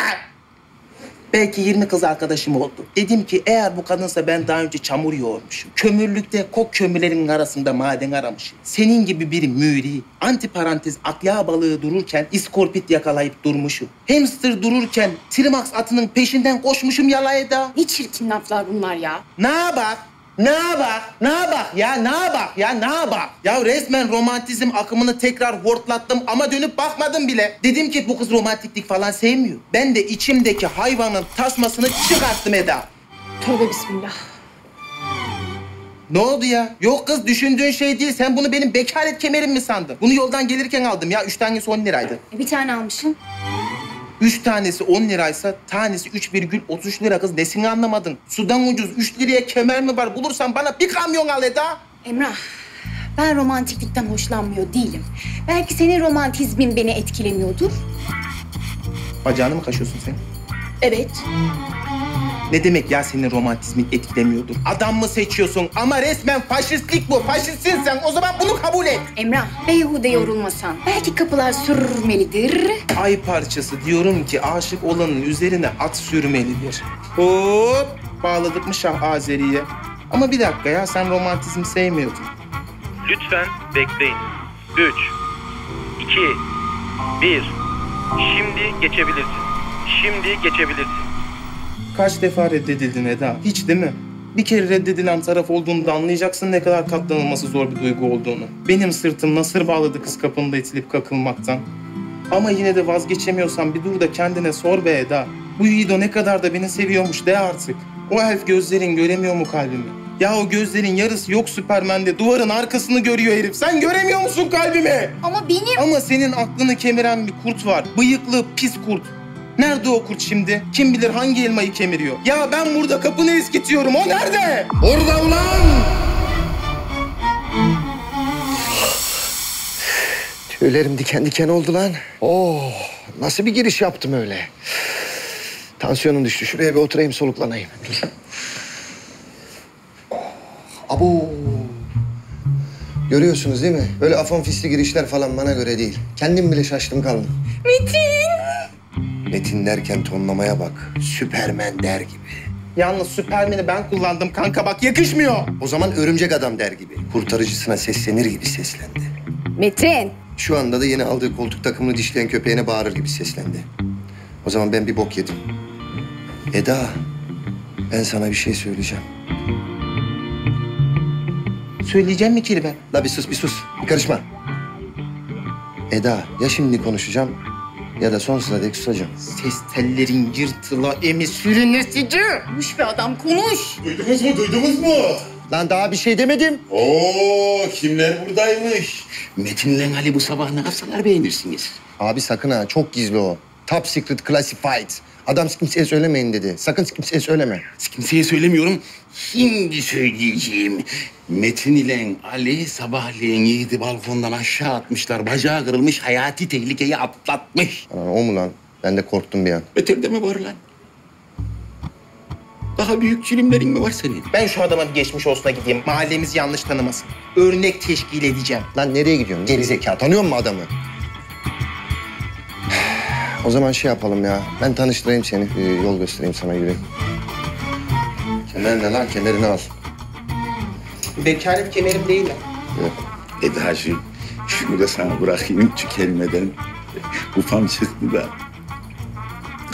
Belki 20 kız arkadaşım oldu. Dedim ki eğer bu kadınsa ben daha önce çamur yoğurmuşum. Kömürlükte kok kömürlerin arasında maden aramışım. Senin gibi bir müri, antiparantez akya balığı dururken iskorpit yakalayıp durmuşum. Hamster dururken Trimax atının peşinden koşmuşum yalaya da. Ne çirkin laflar bunlar ya. Ne bak? Ne bak? Ne bak ya? Ne bak ya? Ne bak? Ya resmen romantizm akımını tekrar hortlattım ama dönüp bakmadım bile. Dedim ki bu kız romantiklik falan sevmiyor. Ben de içimdeki hayvanın tasmasını çıkarttım Eda. Tövbe bismillah. Ne oldu ya? Yok kız düşündüğün şey değil. Sen bunu benim bekaret kemerim mi sandın? Bunu yoldan gelirken aldım ya. Üç tanesi 10 liraydı. E, bir tane almışım. Üç tanesi 10 liraysa tanesi 3,33 lira kız. Nesini anlamadın? Sudan ucuz 3 liraya kemer mi var? Bulursan bana bir kamyon al Eda. Emrah, ben romantiklikten hoşlanmıyor değilim. Belki senin romantizmin beni etkilemiyordur. Bacağını mı kaşıyorsun sen? Evet. Ne demek ya senin romantizmin etkilemiyordur? Adam mı seçiyorsun? Ama resmen faşistlik bu. Faşistsin sen. O zaman bunu kabul et. Emrah, beyhude yorulmasan. Belki kapılar sürmelidir. Ay parçası diyorum ki aşık olanın üzerine at sürmelidir. Hop bağladık mı Şah Azeri'ye? Ama bir dakika ya sen romantizm sevmiyordun. Lütfen bekleyin. 3, 2, 1. Şimdi geçebilirsin. Şimdi geçebilirsin. Kaç defa reddedildin Eda? Hiç değil mi? Bir kere reddedilen taraf olduğunda anlayacaksın ne kadar katlanılması zor bir duygu olduğunu. Benim sırtım nasır bağladı kız kapında itilip kakılmaktan. Ama yine de vazgeçemiyorsan bir dur da kendine sor be Eda. Bu Yiğido ne kadar da beni seviyormuş de artık. O elf gözlerin göremiyor mu kalbimi? Ya o gözlerin yarısı yok Süpermen'de. Duvarın arkasını görüyor herif. Sen göremiyor musun kalbimi? Ama benim... Ama senin aklını kemiren bir kurt var. Bıyıklı pis kurt. Nerede o kurt şimdi? Kim bilir hangi elmayı kemiriyor? Ya ben burada kapını eskitiyorum. O nerede? Orada ulan! Tüylerim diken diken oldu lan. Oh, nasıl bir giriş yaptım öyle. Tansiyonum düştü. Şuraya bir oturayım soluklanayım. Abo. Görüyorsunuz değil mi? Böyle afon fisli girişler falan bana göre değil. Kendim bile şaştım kaldım. Metin! Metin derken tonlamaya bak. Süpermen der gibi. Yalnız Süpermen'i ben kullandım kanka bak yakışmıyor. O zaman örümcek adam der gibi. Kurtarıcısına seslenir gibi seslendi. Metin! Şu anda da yeni aldığı koltuk takımını dişleyen köpeğine bağırır gibi seslendi. O zaman ben bir bok yedim. Eda, ben sana bir şey söyleyeceğim. Söyleyeceğim mi kelime? La bir sus, bir sus. Bir karışma. Eda, ya şimdi konuşacağım ya da sonsuza dek susacağım. Ses tellerin yırtıla emi sürünesici. Konuş be adam konuş. Duydunuz mu, duydunuz mu? Lan daha bir şey demedim. Oo, kimler buradaymış? Metin'le Ali bu sabah ne yapsalar beğenirsiniz. Abi sakın ha, çok gizli o. Top secret classified. Adam kimseye söylemeyin dedi. Sakın kimseye söyleme. Kimseye söylemiyorum. Şimdi söyleyeceğim. Metin ile Ali sabahleyin Yiğit'i balkondan aşağı atmışlar. Bacağı kırılmış, hayati tehlikeyi atlatmış. Aa, o mu lan? Ben de korktum bir an. Beter'de mi var lan? Daha büyük çilimlerin mi var senin? Ben şu adama bir geçmiş olsuna gideyim. Mahallemiz yanlış tanımasın. Örnek teşkil edeceğim. Lan nereye gidiyorsun? Geri zeka. Tanıyor musun adamı? O zaman şey yapalım ya. Ben tanıştırayım seni. Ee, yol göstereyim sana yürüyeyim. Kemerini lan kemerini al. Bekaret kemerim değil? Eda'cığım, şunu da sana bırakayım şu kelimeden. Ufam çıktı da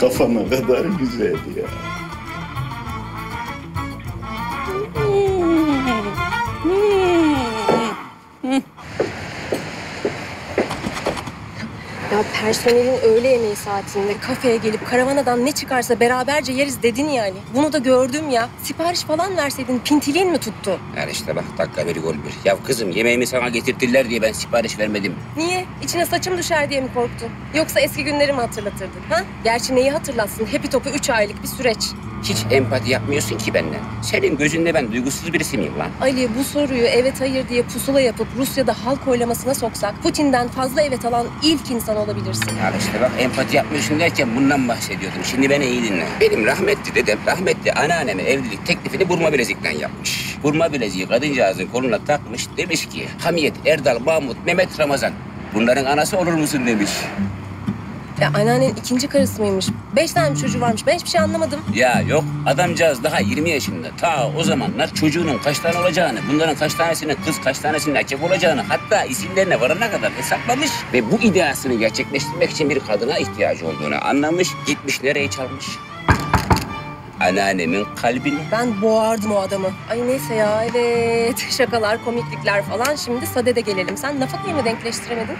kafana kadar güzeldi ya. Ya personelin öğle yemeği saatinde kafeye gelip karavanadan ne çıkarsa beraberce yeriz dedin yani. Bunu da gördüm ya. Sipariş falan verseydin pintiliğin mi tuttu? Yani işte bak dakika bir gol bir. Ya kızım yemeğimi sana getirttiler diye ben sipariş vermedim. Niye? İçine saçım düşer diye mi korktun? Yoksa eski günleri mi hatırlatırdın? Ha? Gerçi neyi hatırlatsın? Hepi topu üç aylık bir süreç. Hiç empati yapmıyorsun ki benden. Senin gözünde ben duygusuz birisi miyim lan? Ali bu soruyu evet hayır diye pusula yapıp Rusya'da halk oylamasına soksak Putin'den fazla evet alan ilk insan olabilirsin. Ya işte bak empati yapmıyorsun derken bundan bahsediyordum. Şimdi beni iyi dinle. Benim rahmetli dedem, rahmetli anneanneme evlilik teklifini burma bilezikten yapmış. Burma bileziği kadıncağızın koluna takmış. Demiş ki Hamiyet, Erdal, Mahmut, Mehmet, Ramazan. Bunların anası olur musun demiş. Ya anneannen ikinci karısı mıymış? Beş tane çocuğu varmış. Ben hiçbir şey anlamadım. Ya yok adamcağız daha 20 yaşında. Ta o zamanlar çocuğunun kaç tane olacağını, bunların kaç tanesinin kız kaç tanesinin erkek olacağını hatta isimlerine varana kadar hesaplamış. Ve bu ideasını gerçekleştirmek için bir kadına ihtiyacı olduğunu anlamış. Gitmiş nereye çalmış? Anneannemin kalbini. Ben boğardım o adamı. Ay neyse ya evet. Şakalar, komiklikler falan. Şimdi sadede gelelim. Sen nafakayı mı denkleştiremedin?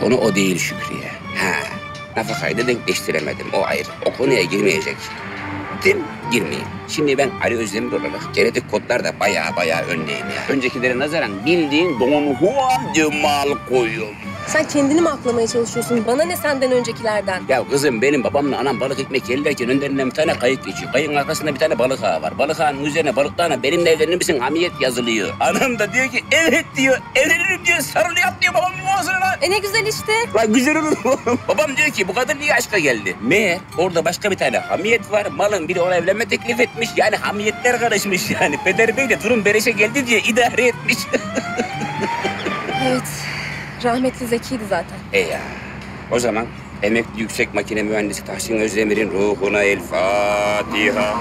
Konu o değil Şükriye. Ha, nafakayı da denkleştiremedim. O ayrı. O konuya girmeyecek. Dim, girmeyeyim. Şimdi ben Ali Özdemir olarak genetik kodlarda bayağı bayağı önleyim ya. Öncekilere nazaran bildiğin Don Juan de Malkoyum. Sen kendini mi aklamaya çalışıyorsun? Bana ne senden öncekilerden? Ya kızım benim babamla anam balık ekmek yerlerken önlerinden bir tane kayık geçiyor. Kayığın arkasında bir tane balık ağı var. Balık ağının üzerine balıklarına benimle evlenir misin hamiyet yazılıyor. Anam da diyor ki evet diyor evlenirim diyor sarılıyor diyor babamın boğazına lan. E ne güzel işte. Lan güzel olur mu? Babam diyor ki bu kadın niye aşka geldi? Meğer orada başka bir tane hamiyet var. Malın biri ona evlenme teklif etmiş. Yani hamiyetler karışmış yani. Peder Bey de durum bereşe geldi diye idare etmiş. Evet. Rahmetli Zeki'ydi zaten. E ya. O zaman emekli yüksek makine mühendisi Tahsin Özdemir'in ruhuna el Fatiha.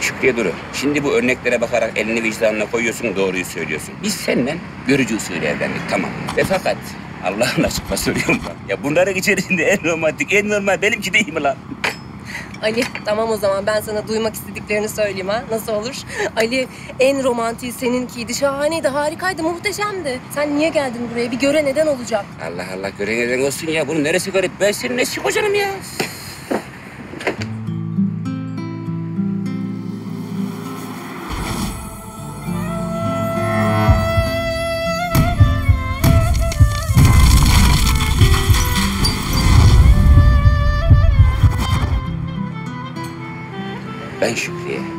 Şükriye Duru, şimdi bu örneklere bakarak elini vicdanına koyuyorsun, doğruyu söylüyorsun. Biz seninle görücü usulü evlendik, tamam. Ve fakat Allah'ın aşkına soruyorum lan. Ya bunların içerisinde en romantik, en normal benimki değil mi lan? Ali tamam o zaman ben sana duymak istediklerini söyleyeyim ha. Nasıl olur? Ali en romantiği seninkiydi. Şahaneydi, harikaydı, muhteşemdi. Sen niye geldin buraya? Bir göre neden olacak? Allah Allah gören neden olsun ya. Bunun neresi garip? Ben senin eski kocanım ya.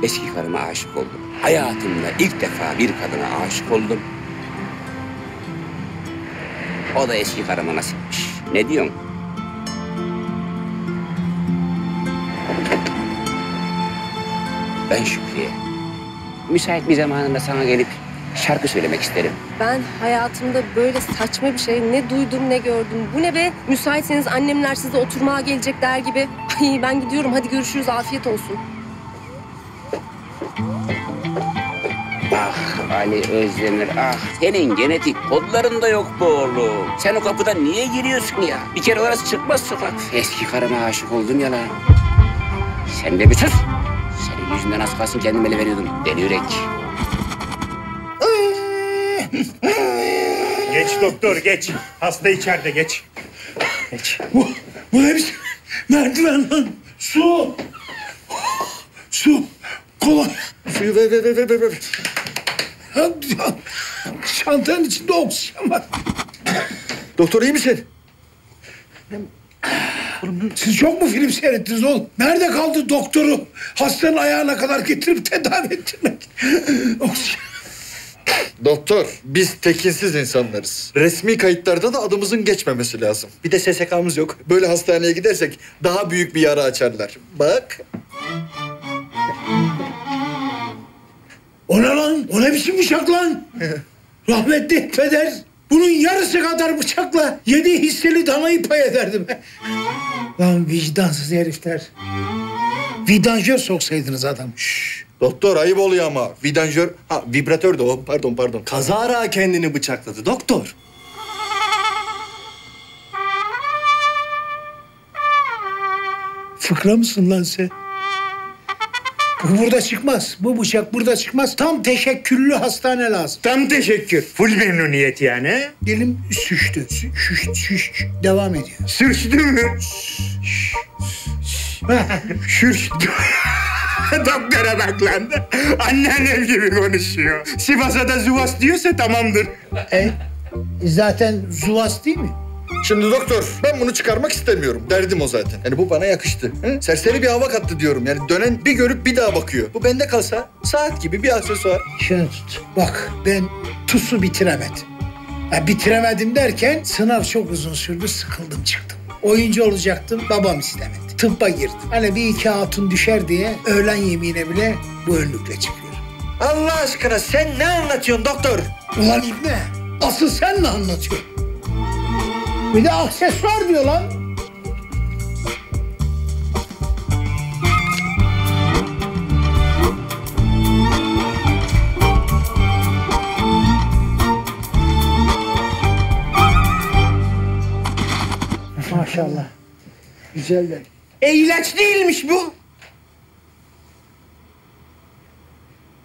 Eski karıma aşık oldum. Hayatımda ilk defa bir kadına aşık oldum. O da eski karıma nasipmiş. Ne diyorsun? Ben Şükrü'ye. Müsait bir zamanında sana gelip şarkı söylemek isterim. Ben hayatımda böyle saçma bir şey ne duydum ne gördüm. Bu ne be? Müsaitseniz annemler size oturmaya gelecekler gibi. Ay ben gidiyorum. Hadi görüşürüz. Afiyet olsun. Ah Ali Özdemir ah. Senin genetik kodlarında yok bu oğlum. Sen o kapıdan niye giriyorsun ya? Bir kere orası çıkmaz sokak. Eski karıma aşık oldum ya lan. Sen de bir sus. Senin yüzünden az kalsın kendimi ele veriyordum. Deli yürek. Geç doktor geç. Hasta içeride geç. Geç. Bu, bu ne biçim merdiven lan? Su. Su. Kolay. Suyu ver ver ver ver ver. Çantanın içinde oksijen var. Doktor iyi misin? Siz çok mu film seyrettiniz oğlum? Nerede kaldı doktoru? Hastanın ayağına kadar getirip tedavi ettirmek. Oksijen. Doktor, biz tekinsiz insanlarız. Resmi kayıtlarda da adımızın geçmemesi lazım. Bir de SSK'mız yok. Böyle hastaneye gidersek daha büyük bir yara açarlar. Bak. O ne lan? O ne biçim bıçak lan? Rahmetli peder bunun yarısı kadar bıçakla yedi hisseli danayı pay ederdi be. Lan vicdansız herifler. Vidanjör soksaydınız adam. Doktor ayıp oluyor ama. Vidanjör, ha vibratör de o. Pardon pardon. Kazara kendini bıçakladı doktor. Fıkra mısın lan sen? Bu burada çıkmaz. Bu bıçak burada çıkmaz. Tam teşekküllü hastane lazım. Tam teşekkür. Full memnuniyet yani. Dilim süştü. Sü- Şüş, şüş, devam ediyor. Sürçtü mü? Şürçtü. Doktora bak lan. Anneannem gibi konuşuyor. Sivas'a da Zuvas diyorsa tamamdır. E, zaten zuvas değil mi? Şimdi doktor, ben bunu çıkarmak istemiyorum. Derdim o zaten. Yani bu bana yakıştı. Hı? Serseri bir hava kattı diyorum. Yani dönen bir görüp bir daha bakıyor. Bu bende kalsa saat gibi bir aksesuar. Şunu tut. Bak ben TUS'u bitiremedim. Ya bitiremedim derken sınav çok uzun sürdü. Sıkıldım çıktım. Oyuncu olacaktım. Babam istemedi. Tıbba girdim. Hani bir iki hatun düşer diye öğlen yemeğine bile bu önlükle çıkıyorum. Allah aşkına sen ne anlatıyorsun doktor? Ulan İbne asıl sen ne anlatıyorsun? Bir de aksesuar diyor lan. Maşallah. Güzeller. E ilaç değilmiş bu.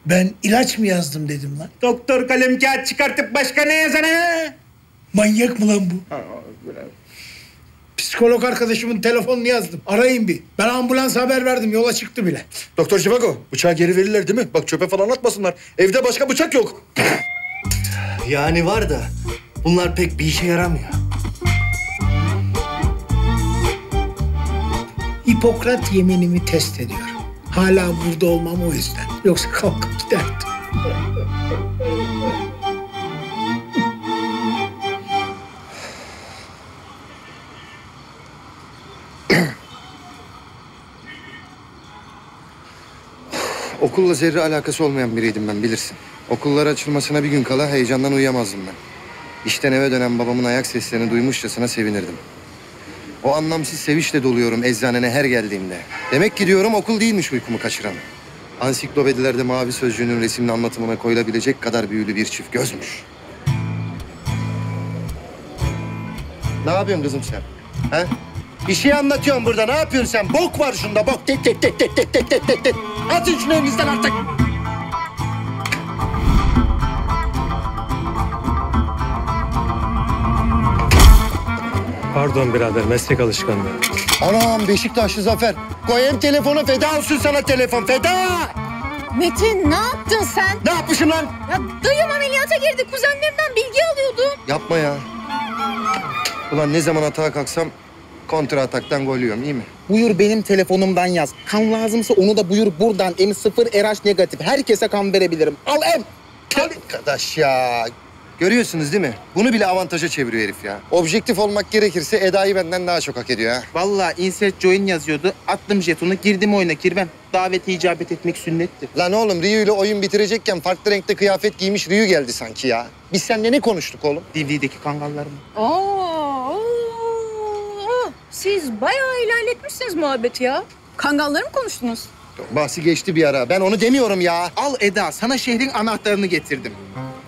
Ben ilaç mı yazdım dedim lan? Doktor kalem kağıt çıkartıp başka ne yazana? Manyak mı lan bu? Psikolog arkadaşımın telefonunu yazdım. Arayın bir. Ben ambulans haber verdim. Yola çıktı bile. Doktor Civago, bıçağı geri verirler değil mi? Bak çöpe falan atmasınlar. Evde başka bıçak yok. Yani var da bunlar pek bir işe yaramıyor. Hipokrat yeminimi test ediyorum. Hala burada olmam o yüzden. Yoksa kalkıp giderdim. Okulla zerre alakası olmayan biriydim ben bilirsin. Okullar açılmasına bir gün kala heyecandan uyuyamazdım ben. İşten eve dönen babamın ayak seslerini duymuşçasına sevinirdim. O anlamsız sevinçle doluyorum eczanene her geldiğimde. Demek ki diyorum okul değilmiş uykumu kaçıran. Ansiklopedilerde mavi sözcüğünün resimli anlatımına koyulabilecek kadar büyülü bir çift gözmüş. Ne yapıyorsun kızım sen? Ha? Bir şey anlatıyorum burada. Ne yapıyorsun sen? Bok var şunda bok. Tet tet tet tet tet tet tet tet tet. Atın şunu elinizden artık. Pardon birader meslek alışkanlığı. Anam Beşiktaşlı Zafer. Koyayım telefonu feda olsun sana telefon feda. Metin ne yaptın sen? Ne yapmışım lan? Ya dayım ameliyata girdi. Kuzenlerimden bilgi alıyordum. Yapma ya. Ulan ne zaman atağa kalksam kontra ataktan gol yiyorum iyi mi? Buyur benim telefonumdan yaz. Kan lazımsa onu da buyur buradan. M0 RH negatif. Herkese kan verebilirim. Al em. Arkadaş ya. Görüyorsunuz değil mi? Bunu bile avantaja çeviriyor herif ya. Objektif olmak gerekirse Eda'yı benden daha çok hak ediyor ha. Vallahi insert join yazıyordu. Attım jetonu girdim oyuna kirvem. Davete icabet etmek sünnettir. Lan oğlum Ryu ile oyun bitirecekken farklı renkte kıyafet giymiş Ryu geldi sanki ya. Biz seninle ne konuştuk oğlum? DVD'deki kangallar mı? Oo, oo. Siz bayağı ilerletmişsiniz muhabbeti ya. Kangalları mı konuştunuz? Bahsi geçti bir ara. Ben onu demiyorum ya. Al Eda sana şehrin anahtarını getirdim.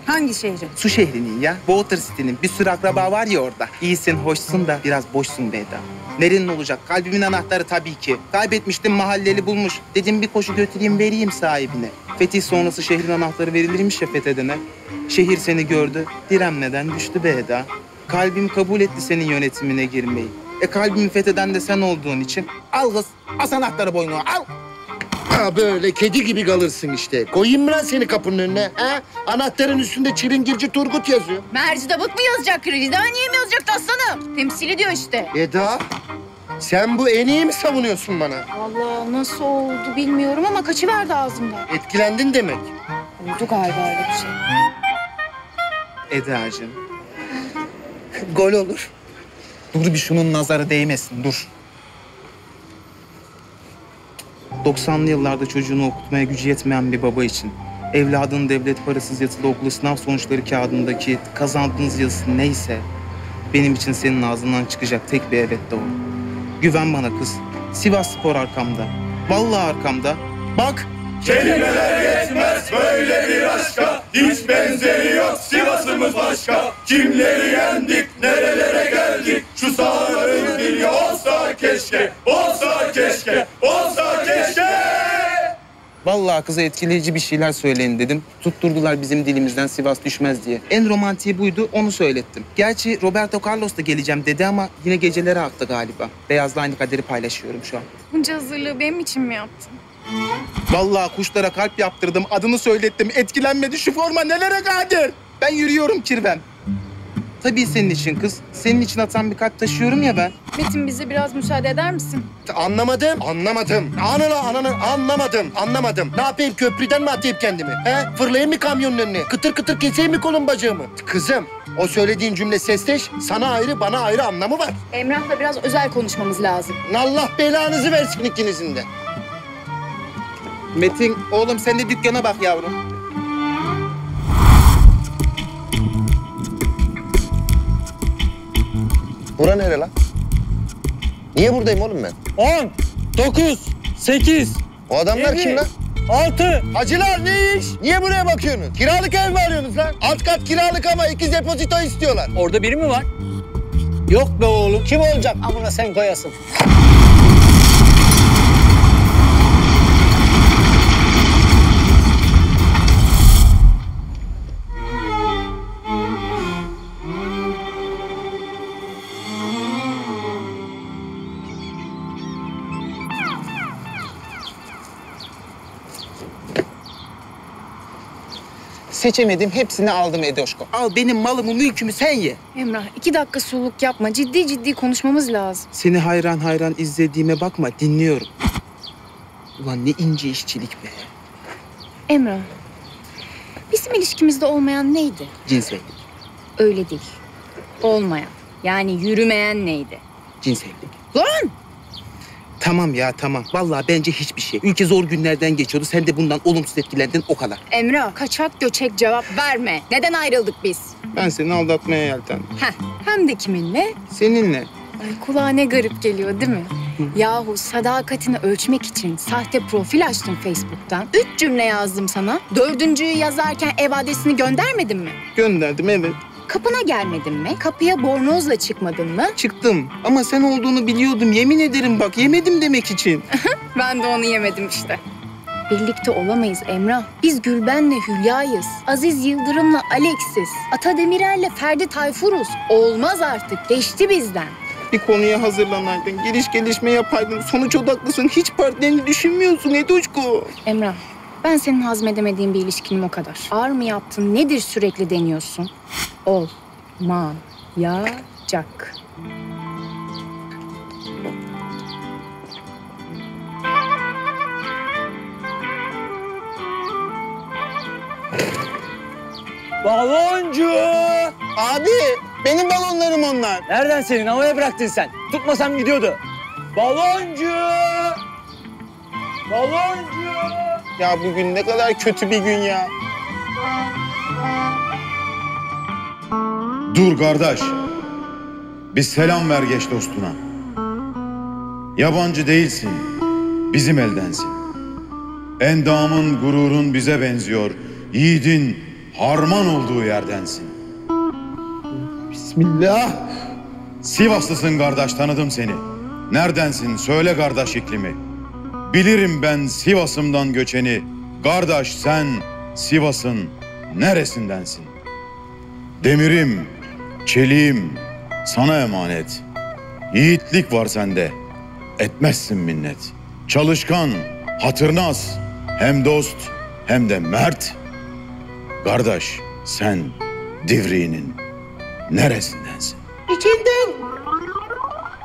Hangi şehri? Su şehrinin ya. Water City'nin bir sürü akraba var ya orada. İyisin, hoşsun da biraz boşsun be Eda. Nerenin olacak? Kalbimin anahtarı tabii ki. Kaybetmiştim mahalleli bulmuş. Dedim bir koşu götüreyim vereyim sahibine. Fetih sonrası şehrin anahtarı verilirmiş ya fethedene. Şehir seni gördü, direnmeden düştü be Eda. Kalbim kabul etti senin yönetimine girmeyi. E kalbimi fetheden de sen olduğun için al kız, as anahtarı boynuna al. Ha böyle kedi gibi kalırsın işte. Koyayım mı lan seni kapının önüne? Ha? Anahtarın üstünde Çilingirci Turgut yazıyor. Mercidabık mı yazacak? Ridaniye mi yazacaktı aslanım? Temsil ediyor işte. Eda, sen bu en iyi mi savunuyorsun bana? Vallahi nasıl oldu bilmiyorum ama kaçıverdi ağzımdan. Etkilendin demek. Oldu galiba öyle bir şey. Eda'cığım. Gol olur. Dur bir şunun nazarı değmesin, dur. 90'lı yıllarda çocuğunu okutmaya gücü yetmeyen bir baba için evladının devlet parasız yatılı okulu sınav sonuçları kağıdındaki kazandığınız yazısı neyse benim için senin ağzından çıkacak tek bir evet de o. Güven bana kız. Sivas Spor arkamda. Vallahi arkamda. Bak. Kelimeler yetmez böyle bir aşka Hiç benzeri yok Sivas'ımız başka Kimleri yendik nerelere geldik Şu sahaların dili olsa keşke Olsa keşke Olsa keşke Vallahi kıza etkileyici bir şeyler söyleyin dedim. Tutturdular bizim dilimizden Sivas düşmez diye. En romantiği buydu, onu söylettim. Gerçi Roberto Carlos da geleceğim dedi ama yine gecelere aktı galiba. Beyazla aynı kaderi paylaşıyorum şu an. Bunca hazırlığı benim için mi yaptın? Vallahi kuşlara kalp yaptırdım, adını söylettim. Etkilenmedi şu forma nelere kadir? Ben yürüyorum kirvem. Tabii senin için kız. Senin için atan bir kalp taşıyorum ya ben. Metin bize biraz müsaade eder misin? Anlamadım, anlamadım. Ananı ananı anlamadım, anlamadım. Ne yapayım köprüden mi atayım kendimi? He? Fırlayayım mı kamyonun önüne? Kıtır kıtır keseyim mi kolun bacağımı? Kızım, o söylediğin cümle sesteş, sana ayrı bana ayrı anlamı var. Emrah'la biraz özel konuşmamız lazım. Allah belanızı versin ikinizin de. Metin, oğlum sen de dükkana bak yavrum. Bura nere lan? Niye buradayım oğlum ben? 10, 9, 8. O adamlar Yedi, kim lan? 6. Hacılar ne iş? Niye buraya bakıyorsunuz? Kiralık ev mi arıyorsunuz lan? Alt kat kiralık ama iki depozito istiyorlar. Orada biri mi var? Yok be oğlum. Kim olacak? Amına sen koyasın. Seçemedim, hepsini aldım Edoşko. Al benim malımı, mülkümü sen ye. Emrah iki dakika suluk yapma. Ciddi ciddi konuşmamız lazım. Seni hayran hayran izlediğime bakma, dinliyorum. Ulan ne ince işçilik be. Emrah, bizim ilişkimizde olmayan neydi? Cinsellik, Öyle değil. Olmayan. Yani yürümeyen neydi? cinsellik. Lan! Tamam ya tamam. Vallahi bence hiçbir şey. Ülke zor günlerden geçiyordu. Sen de bundan olumsuz etkilendin o kadar. Emrah, kaçak göçek cevap verme. Neden ayrıldık biz? Ben seni aldatmaya yeltendim. Heh, hem de kiminle? Seninle. Ay kulağa ne garip geliyor değil mi? Yahu sadakatini ölçmek için sahte profil açtım Facebook'tan. Üç cümle yazdım sana. Dördüncüyü yazarken ev adresini göndermedin mi? Gönderdim evet. Kapına gelmedin mi? Kapıya bornozla çıkmadın mı? Çıktım ama sen olduğunu biliyordum. Yemin ederim bak yemedim demek için. Ben de onu yemedim işte. Birlikte olamayız Emrah. Biz Gülben'le Hülya'yız. Aziz Yıldırım'la Alex'iz. Ata Demirer'le Ferdi Tayfur'uz. Olmaz artık. Geçti bizden. Bir konuya hazırlanaydın, geliş gelişme yapaydın. Sonuç odaklısın, hiç partnerini düşünmüyorsun Edoşko. Emrah, ben senin hazmedemediğin bir ilişkinim o kadar. Ağır mı yaptın, nedir sürekli deniyorsun? Ol, man, ya, cak. Baloncu! Abi benim balonlarım onlar. Nereden senin? Havaya bıraktın sen. Tutmasam gidiyordu. Baloncu! Baloncu! Ya bugün ne kadar kötü bir gün ya. Dur kardeş. Bir selam ver geç dostuna. Yabancı değilsin. Bizim eldensin. Endamın gururun bize benziyor. Yiğidin harman olduğu yerdensin. Bismillah. Sivaslısın kardeş tanıdım seni. Neredensin söyle kardeş iklimi. Bilirim ben Sivas'ımdan göçeni. Kardeş sen Sivas'ın neresindensin? Demirim, çeliğim sana emanet. Yiğitlik var sende. Etmezsin minnet. Çalışkan, hatırnaz. Hem dost hem de mert. Kardeş sen Divriğinin neresindensin? İçinden.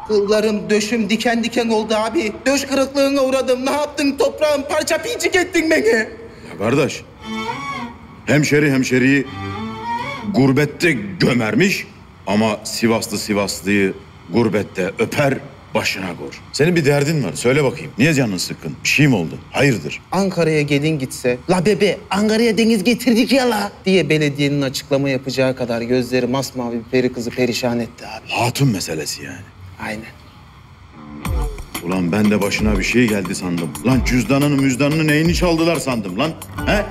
Kıllarım döşüm diken diken oldu abi. Döş kırıklığına uğradım. Ne yaptın toprağım parça pincik ettin beni. Ya kardeş, hemşeri hemşeriyi gurbette gömermiş ama Sivaslı Sivaslıyı gurbette öper başına gor. Senin bir derdin var. Söyle bakayım. Niye canın sıkkın? Bir şey mi oldu? Hayırdır? Ankara'ya gelin gitse, la bebe Ankara'ya deniz getirdik ya la diye belediyenin açıklama yapacağı kadar gözleri masmavi bir peri kızı perişan etti abi. Hatun meselesi yani. Aynen. Ulan ben de başına bir şey geldi sandım. Lan cüzdanını müzdanını neyini çaldılar sandım lan. He?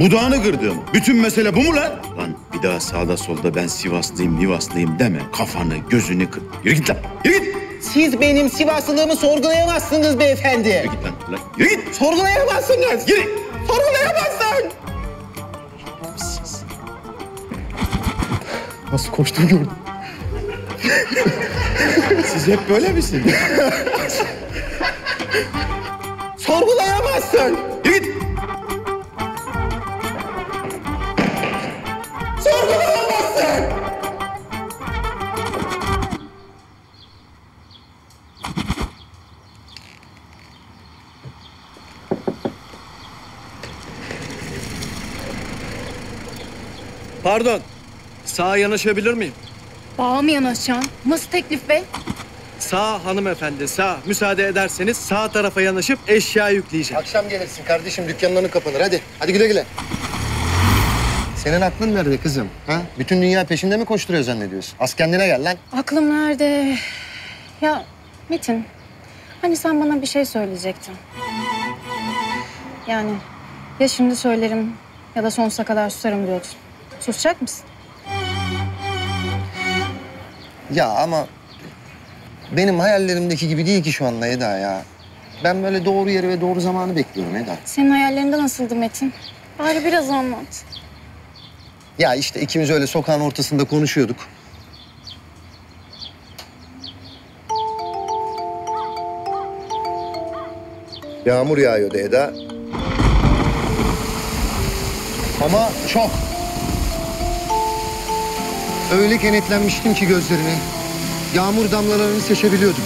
Budağını kırdım. Bütün mesele bu mu lan? Lan bir daha sağda solda ben Sivaslıyım, Nivaslıyım deme. Kafanı, gözünü kır. Yürü git lan. Yürü git. Siz benim Sivaslılığımı sorgulayamazsınız beyefendi. Yürü git lan. lan. Yürü git. Sorgulayamazsınız. Yürü. Sorgulayamazsın. Nasıl koştum gördüm. Siz hep böyle misiniz? Sorgulayamazsın. Git. Sorgulayamazsın. Pardon. Sağa yanaşabilir miyim? Bağa mı yanaşacaksın? Nasıl teklif be? Sağ hanımefendi sağ. Müsaade ederseniz sağ tarafa yanaşıp eşya yükleyeceğim. Akşam gelirsin kardeşim dükkanın önü kapanır hadi. Hadi güle güle. Senin aklın nerede kızım? Ha? Bütün dünya peşinde mi koşturuyor zannediyorsun? Az kendine gel lan. Aklım nerede? Ya Metin, hani sen bana bir şey söyleyecektin. Yani ya şimdi söylerim ya da sonsuza kadar susarım diyordun. Susacak mısın? Ya ama benim hayallerimdeki gibi değil ki şu anda Eda ya. Ben böyle doğru yeri ve doğru zamanı bekliyorum Eda. Senin hayallerinde nasıldı Metin? Bari biraz anlat. Ya işte ikimiz öyle sokağın ortasında konuşuyorduk. Yağmur yağıyordu Eda. Ama çok. Öyle kenetlenmiştim ki gözlerine. Yağmur damlalarını seçebiliyordum.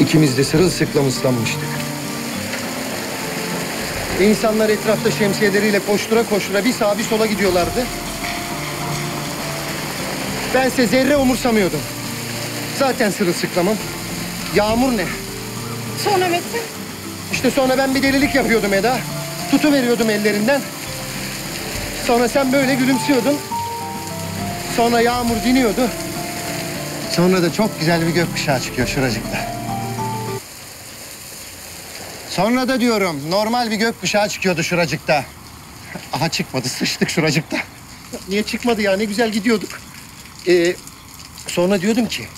İkimiz de sırılsıklam ıslanmıştık. İnsanlar etrafta şemsiyeleriyle koştura koştura bir sağa bir sola gidiyorlardı. Bense zerre umursamıyordum. Zaten sırılsıklamım. Yağmur ne? Sonra Metin? İşte sonra ben bir delilik yapıyordum Eda. Tutu veriyordum ellerinden. Sonra sen böyle gülümsüyordun. Sonra yağmur diniyordu. Sonra da çok güzel bir gökkuşağı çıkıyor şuracıkta. Sonra da diyorum normal bir gökkuşağı çıkıyordu şuracıkta. Aha çıkmadı sıçtık şuracıkta. Niye çıkmadı ya ne güzel gidiyorduk. Ee, sonra diyordum ki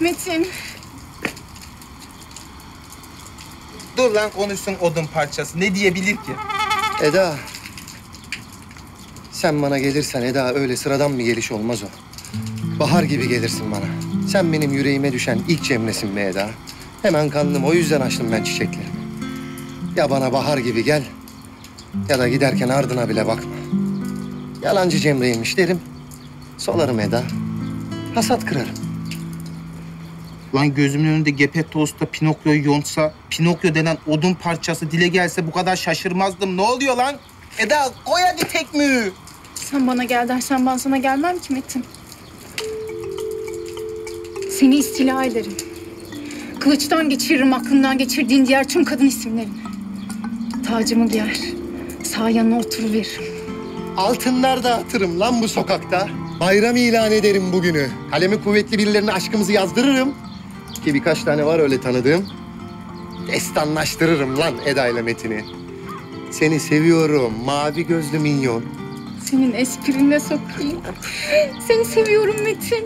Metin. Dur lan konuşsun odun parçası. Ne diyebilir ki? Eda. Sen bana gelirsen Eda öyle sıradan bir geliş olmaz o. Bahar gibi gelirsin bana. Sen benim yüreğime düşen ilk cemresin be Eda. Hemen kandım o yüzden açtım ben çiçekleri. Ya bana bahar gibi gel ya da giderken ardına bile bakma. Yalancı Cemre'ymiş derim. Solarım Eda. Hasat kırarım. Lan gözümün önünde Geppetto'sta Pinokyo'yu yontsa, Pinokyo denen odun parçası dile gelse bu kadar şaşırmazdım. Ne oluyor lan? Eda koy hadi tekmüğü. Sen bana gel dersen ben sana gelmem ki Metin. Seni istila ederim. Kılıçtan geçiririm aklından geçirdiğin diğer tüm kadın isimlerini. Tacımı giyer. Sağ yanına oturuveririm. Altınlar dağıtırım lan bu sokakta. Bayram ilan ederim bugünü. Kalemi kuvvetli birilerine aşkımızı yazdırırım. Ki birkaç tane var öyle tanıdığım. Destanlaştırırım lan Eda ile Metin'i. Seni seviyorum mavi gözlü minyon. Senin esprine sokayım. Seni seviyorum Metin.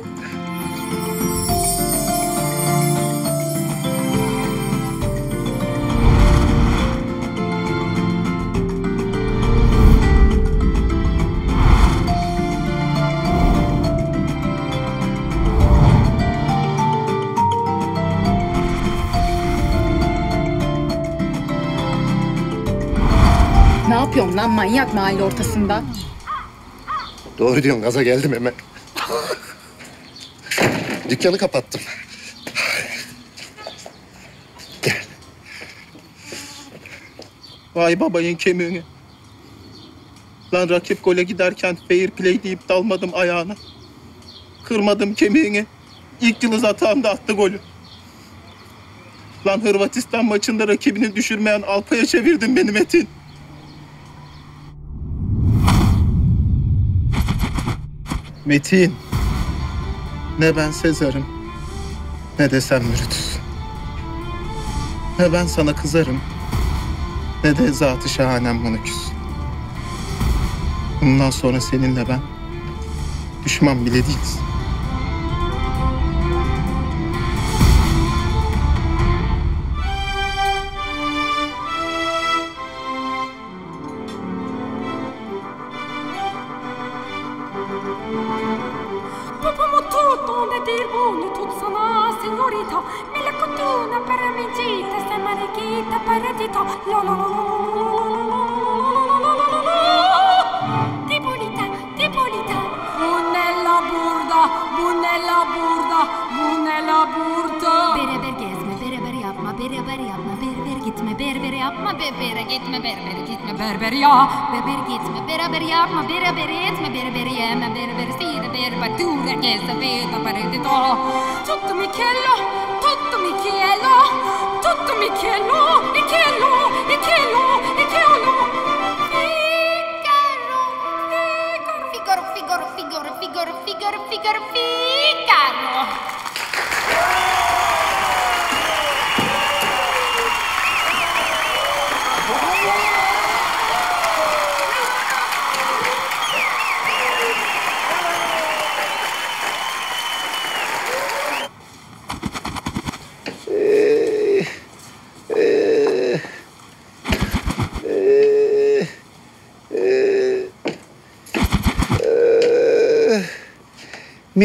Yapıyorsun lan manyak mahalle ortasında? Doğru diyorsun gaza geldim hemen. Dükkanı kapattım. Vay babayın kemiğini. Lan rakip gole giderken fair play deyip dalmadım ayağına. Kırmadım kemiğini. İlk yıldız atağımda attı golü. Lan Hırvatistan maçında rakibini düşürmeyen Alpa'ya çevirdin beni Metin. Metin. Ne ben Sezar'ım, ne de sen Brutus. Ne ben sana kızarım, ne de zatı şahanem bana küs. Bundan sonra seninle ben düşman bile değiliz.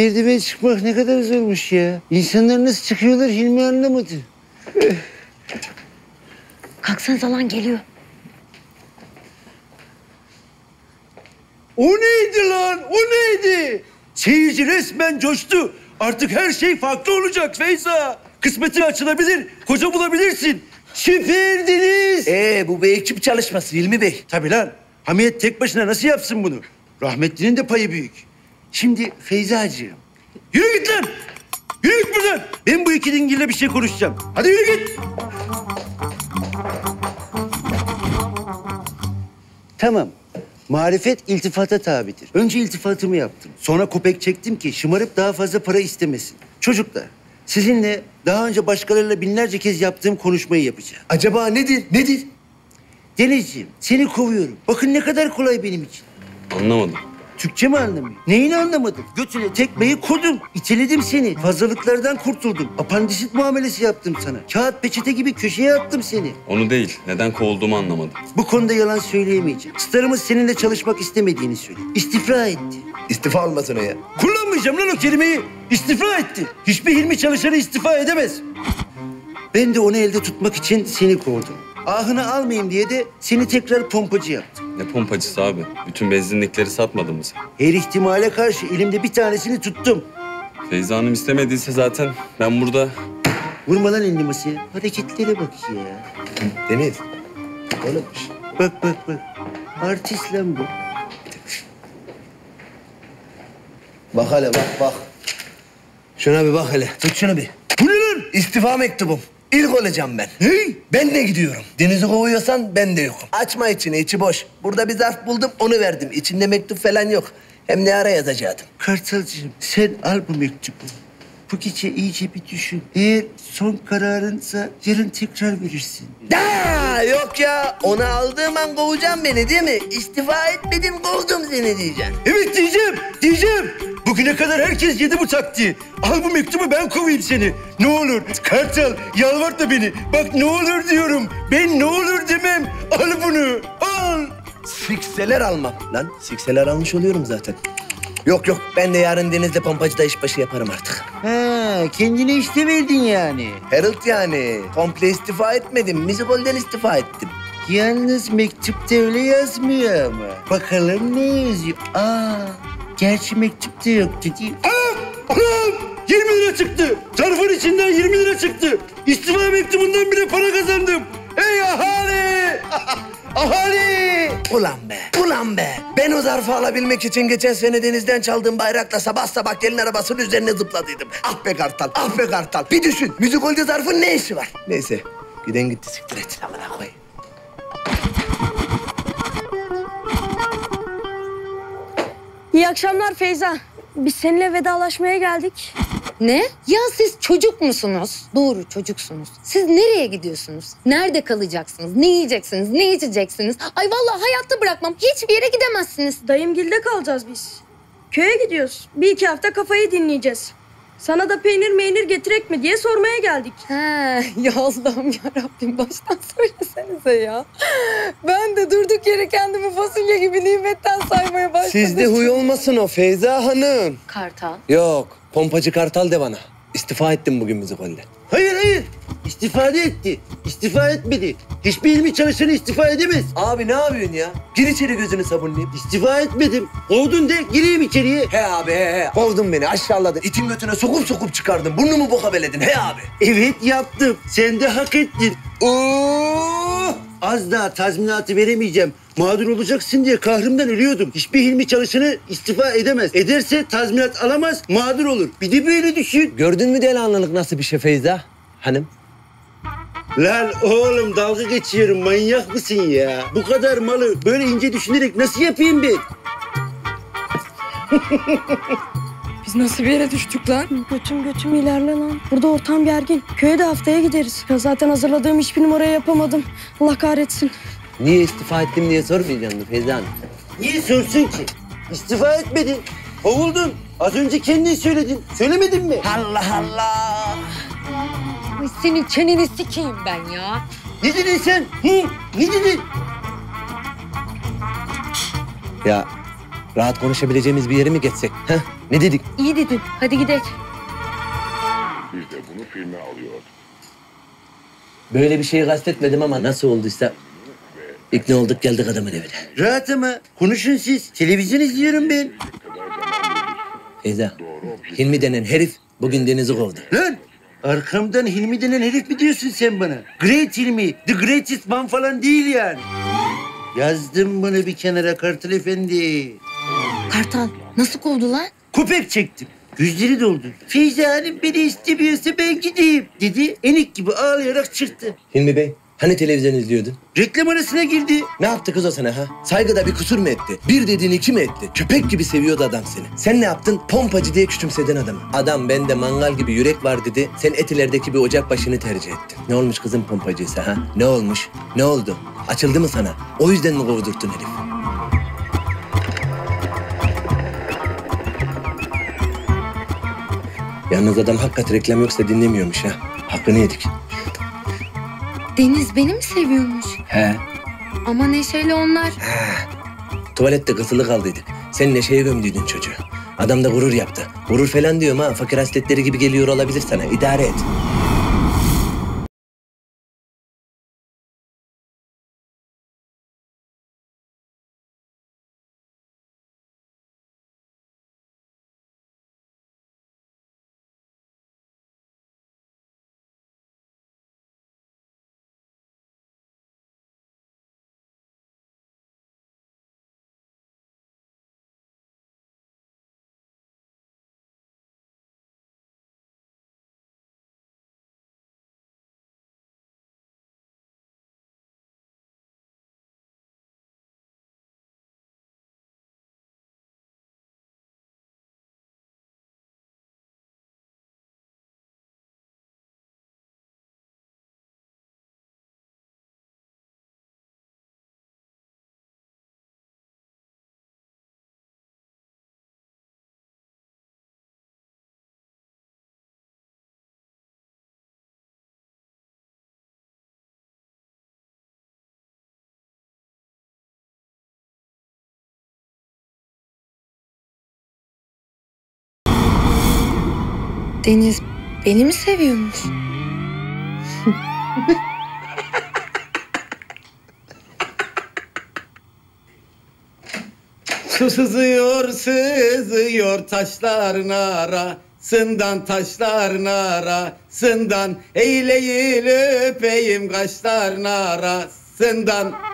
Merdiven çıkmak ne kadar zormuş ya. İnsanlar nasıl çıkıyorlar Hilmi anlamadı. Kalksanıza lan geliyor. O neydi lan? O neydi? Seyirci resmen coştu. Artık her şey farklı olacak Feyza. Kısmetin açılabilir, koca bulabilirsin. Süperdiniz. Ee, bu bir ekip çalışması Hilmi Bey. Tabii lan. Hamiyet tek başına nasıl yapsın bunu? Rahmetlinin de payı büyük. Şimdi Feyzacığım. Yürü git lan. Yürü git buradan. Ben bu iki dingille bir şey konuşacağım. Hadi yürü git. Tamam. Marifet iltifata tabidir. Önce iltifatımı yaptım. Sonra kopek çektim ki şımarıp daha fazla para istemesin. Çocuklar, sizinle daha önce başkalarıyla binlerce kez yaptığım konuşmayı yapacağım. Acaba nedir? Nedir? Denizciğim, seni kovuyorum. Bakın ne kadar kolay benim için. Anlamadım. Türkçe mi anlamıyor? Neyini anlamadın? Götüne tekmeyi kurdum. İteledim seni. Fazlalıklardan kurtuldum. Apandisit muamelesi yaptım sana. Kağıt peçete gibi köşeye attım seni. Onu değil. Neden kovulduğumu anlamadım. Bu konuda yalan söyleyemeyeceğim. Starımız seninle çalışmak istemediğini söyledi. İstifra etti. İstifa almasın o ya. Kullanmayacağım lan o kelimeyi. İstifra etti. Hiçbir Hilmi çalışanı istifa edemez. Ben de onu elde tutmak için seni kovdum. Ahını almayayım diye de seni tekrar pompacı yaptım. Ne pompacısı abi? Bütün benzinlikleri satmadın mı sen? Her ihtimale karşı elimde bir tanesini tuttum. Feyza Hanım istemediyse zaten ben burada... Vurma lan elini masaya. Hareketlere bak ya. Deniz. Oğlum bak bak bak. Artist lan bu. Bak hele bak bak. Şuna bir bak hele. Tut şunu bir. Bu ne lan? İstifa mektubum. İlk olacağım ben. Hey. Ben de gidiyorum. Denizi kovuyorsan ben de yokum. Açma içini, içi boş. Burada bir zarf buldum, onu verdim. İçinde mektup falan yok. Hem ne ara yazacaktım? Kartalcığım sen al bu mektubu. Bu gece iyice bir düşün. Eğer son kararınsa yarın tekrar verirsin. Da yok ya. Onu aldığım an kovacağım beni değil mi? İstifa etmedin, kovdum seni diyeceksin. Evet diyeceğim, diyeceğim. Bugüne kadar herkes yedi bu taktiği. Al bu mektubu ben kovayım seni. Ne olur Kartal yalvartma beni. Bak ne olur diyorum. Ben ne olur demem. Al bunu, al. Sikseler almam. Lan sikseler almış oluyorum zaten. Yok yok ben de yarın denizde pompacıda işbaşı yaparım artık. Ha, kendine işte verdin yani. Harold yani. Komple istifa etmedim. Müzikolden istifa ettim. Yalnız mektupta öyle yazmıyor ama. Bakalım ne yazıyor? Aa, gerçi mektupta yoktu değil. Aa, anam! 20 lira çıktı. Zarfın içinden 20 lira çıktı. İstifa mektubundan bile para kazandım. Ey ahali! ahali! Ulan be, ulan be. Ben o zarfı alabilmek için geçen sene denizden çaldığım bayrakla sabah sabah gelin arabasının üzerine zıpladıydım. Ah be kartal, ah be kartal. Bir düşün, müzikolde zarfın ne işi var? Neyse, giden gitti siktir et. Amına koy. İyi akşamlar Feyza. Biz seninle vedalaşmaya geldik. Ne? Ya siz çocuk musunuz? Doğru çocuksunuz. Siz nereye gidiyorsunuz? Nerede kalacaksınız? Ne yiyeceksiniz? Ne içeceksiniz? Ay vallahi hayatta bırakmam. Hiçbir yere gidemezsiniz. Dayımgilde kalacağız biz. Köye gidiyoruz. Bir iki hafta kafayı dinleyeceğiz. Sana da peynir meynir getirek mi diye sormaya geldik. He, ya Allah'ım ya Rabbim baştan söylesenize ya. Ben de durduk yere kendimi fasulye gibi nimetten saymaya başladım. Sizde huy olmasın o Feyza Hanım. Kartal. Yok, pompacı kartal de bana. İstifa ettim bugün müzikolden. Hayır hayır. İstifade etti. İstifa etmedi. Hiçbir ilmi çalışanı istifa edemez. Abi ne yapıyorsun ya? Gir içeri gözünü sabunlayıp. İstifa etmedim. Kovdun de gireyim içeriye. He abi he he. Kovdun beni aşağıladın. İtin götüne sokup sokup çıkardın. Burnumu boka beledin he abi. Evet yaptım. Sen de hak ettin. Oo! Az daha tazminatı veremeyeceğim. Mağdur olacaksın diye kahrımdan ölüyordum. Hiçbir Hilmi çalışanı istifa edemez. Ederse tazminat alamaz, mağdur olur. Bir de böyle düşün. Gördün mü delikanlılık nasıl bir şey Feyza Hanım? Lan oğlum dalga geçiyorum. Manyak mısın ya? Bu kadar malı böyle ince düşünerek nasıl yapayım ben? Biz nasıl bir yere düştük lan? Götüm götüm ilerle lan. Burada ortam gergin. Köye de haftaya gideriz. Ya zaten hazırladığım hiçbir numarayı yapamadım. Allah kahretsin. Niye istifa ettim diye sormayacaksın Feyza Hanım. Niye sorsun ki? İstifa etmedin. Kovuldun. Az önce kendin söyledin. Söylemedin mi? Allah Allah. Ay senin çeneni sikeyim ben ya. Ne dedin sen? Hı? Ne dedin? Ya rahat konuşabileceğimiz bir yere mi geçsek? Heh? Ne dedik? İyi dedin. Hadi gidelim. Biz de bunu filme alıyorduk. Böyle bir şeyi kastetmedim ama nasıl olduysa ikna olduk geldik adamın evine. Rahat ama. Konuşun siz. Televizyon izliyorum ben. Feyza, Hilmi denen herif bugün Deniz'i kovdu. Lan arkamdan Hilmi denen herif mi diyorsun sen bana? Great Hilmi, the greatest man falan değil yani. Yazdım bunu bir kenara Kartal Efendi. Kartal nasıl kovdu lan? Köpek çektim. Gözleri doldu. Feyza Hanım beni istemiyorsa ben gideyim dedi. Enik gibi ağlayarak çıktı. Hilmi Bey, Hani televizyon izliyordun? Reklam arasına girdi. Ne yaptı kız o sana ha? Saygıda bir kusur mu etti? Bir dediğini iki mi etti? Köpek gibi seviyordu adam seni. Sen ne yaptın? Pompacı diye küçümsedin adamı. Adam bende mangal gibi yürek var dedi. Sen etilerdeki bir ocak başını tercih ettin. Ne olmuş kızın pompacıysa ha? Ne olmuş? Ne oldu? Açıldı mı sana? O yüzden mi kovdurttun herif? Yalnız adam hakikat reklam yoksa dinlemiyormuş ha. Hakkını yedik. Deniz beni mi seviyormuş? He. Ama Neşe'yle onlar. Tuvalette kısılı kaldıydık. Sen neşeye gömdüydün çocuğu. Adam da gurur yaptı. Gurur falan diyorum ha. Fakir hasletleri gibi geliyor olabilir sana. İdare et. Deniz beni mi seviyormuş? Su sızıyor, sızıyor taşların arasından, taşların arasından. Eğleyin öpeyim kaşların arasından.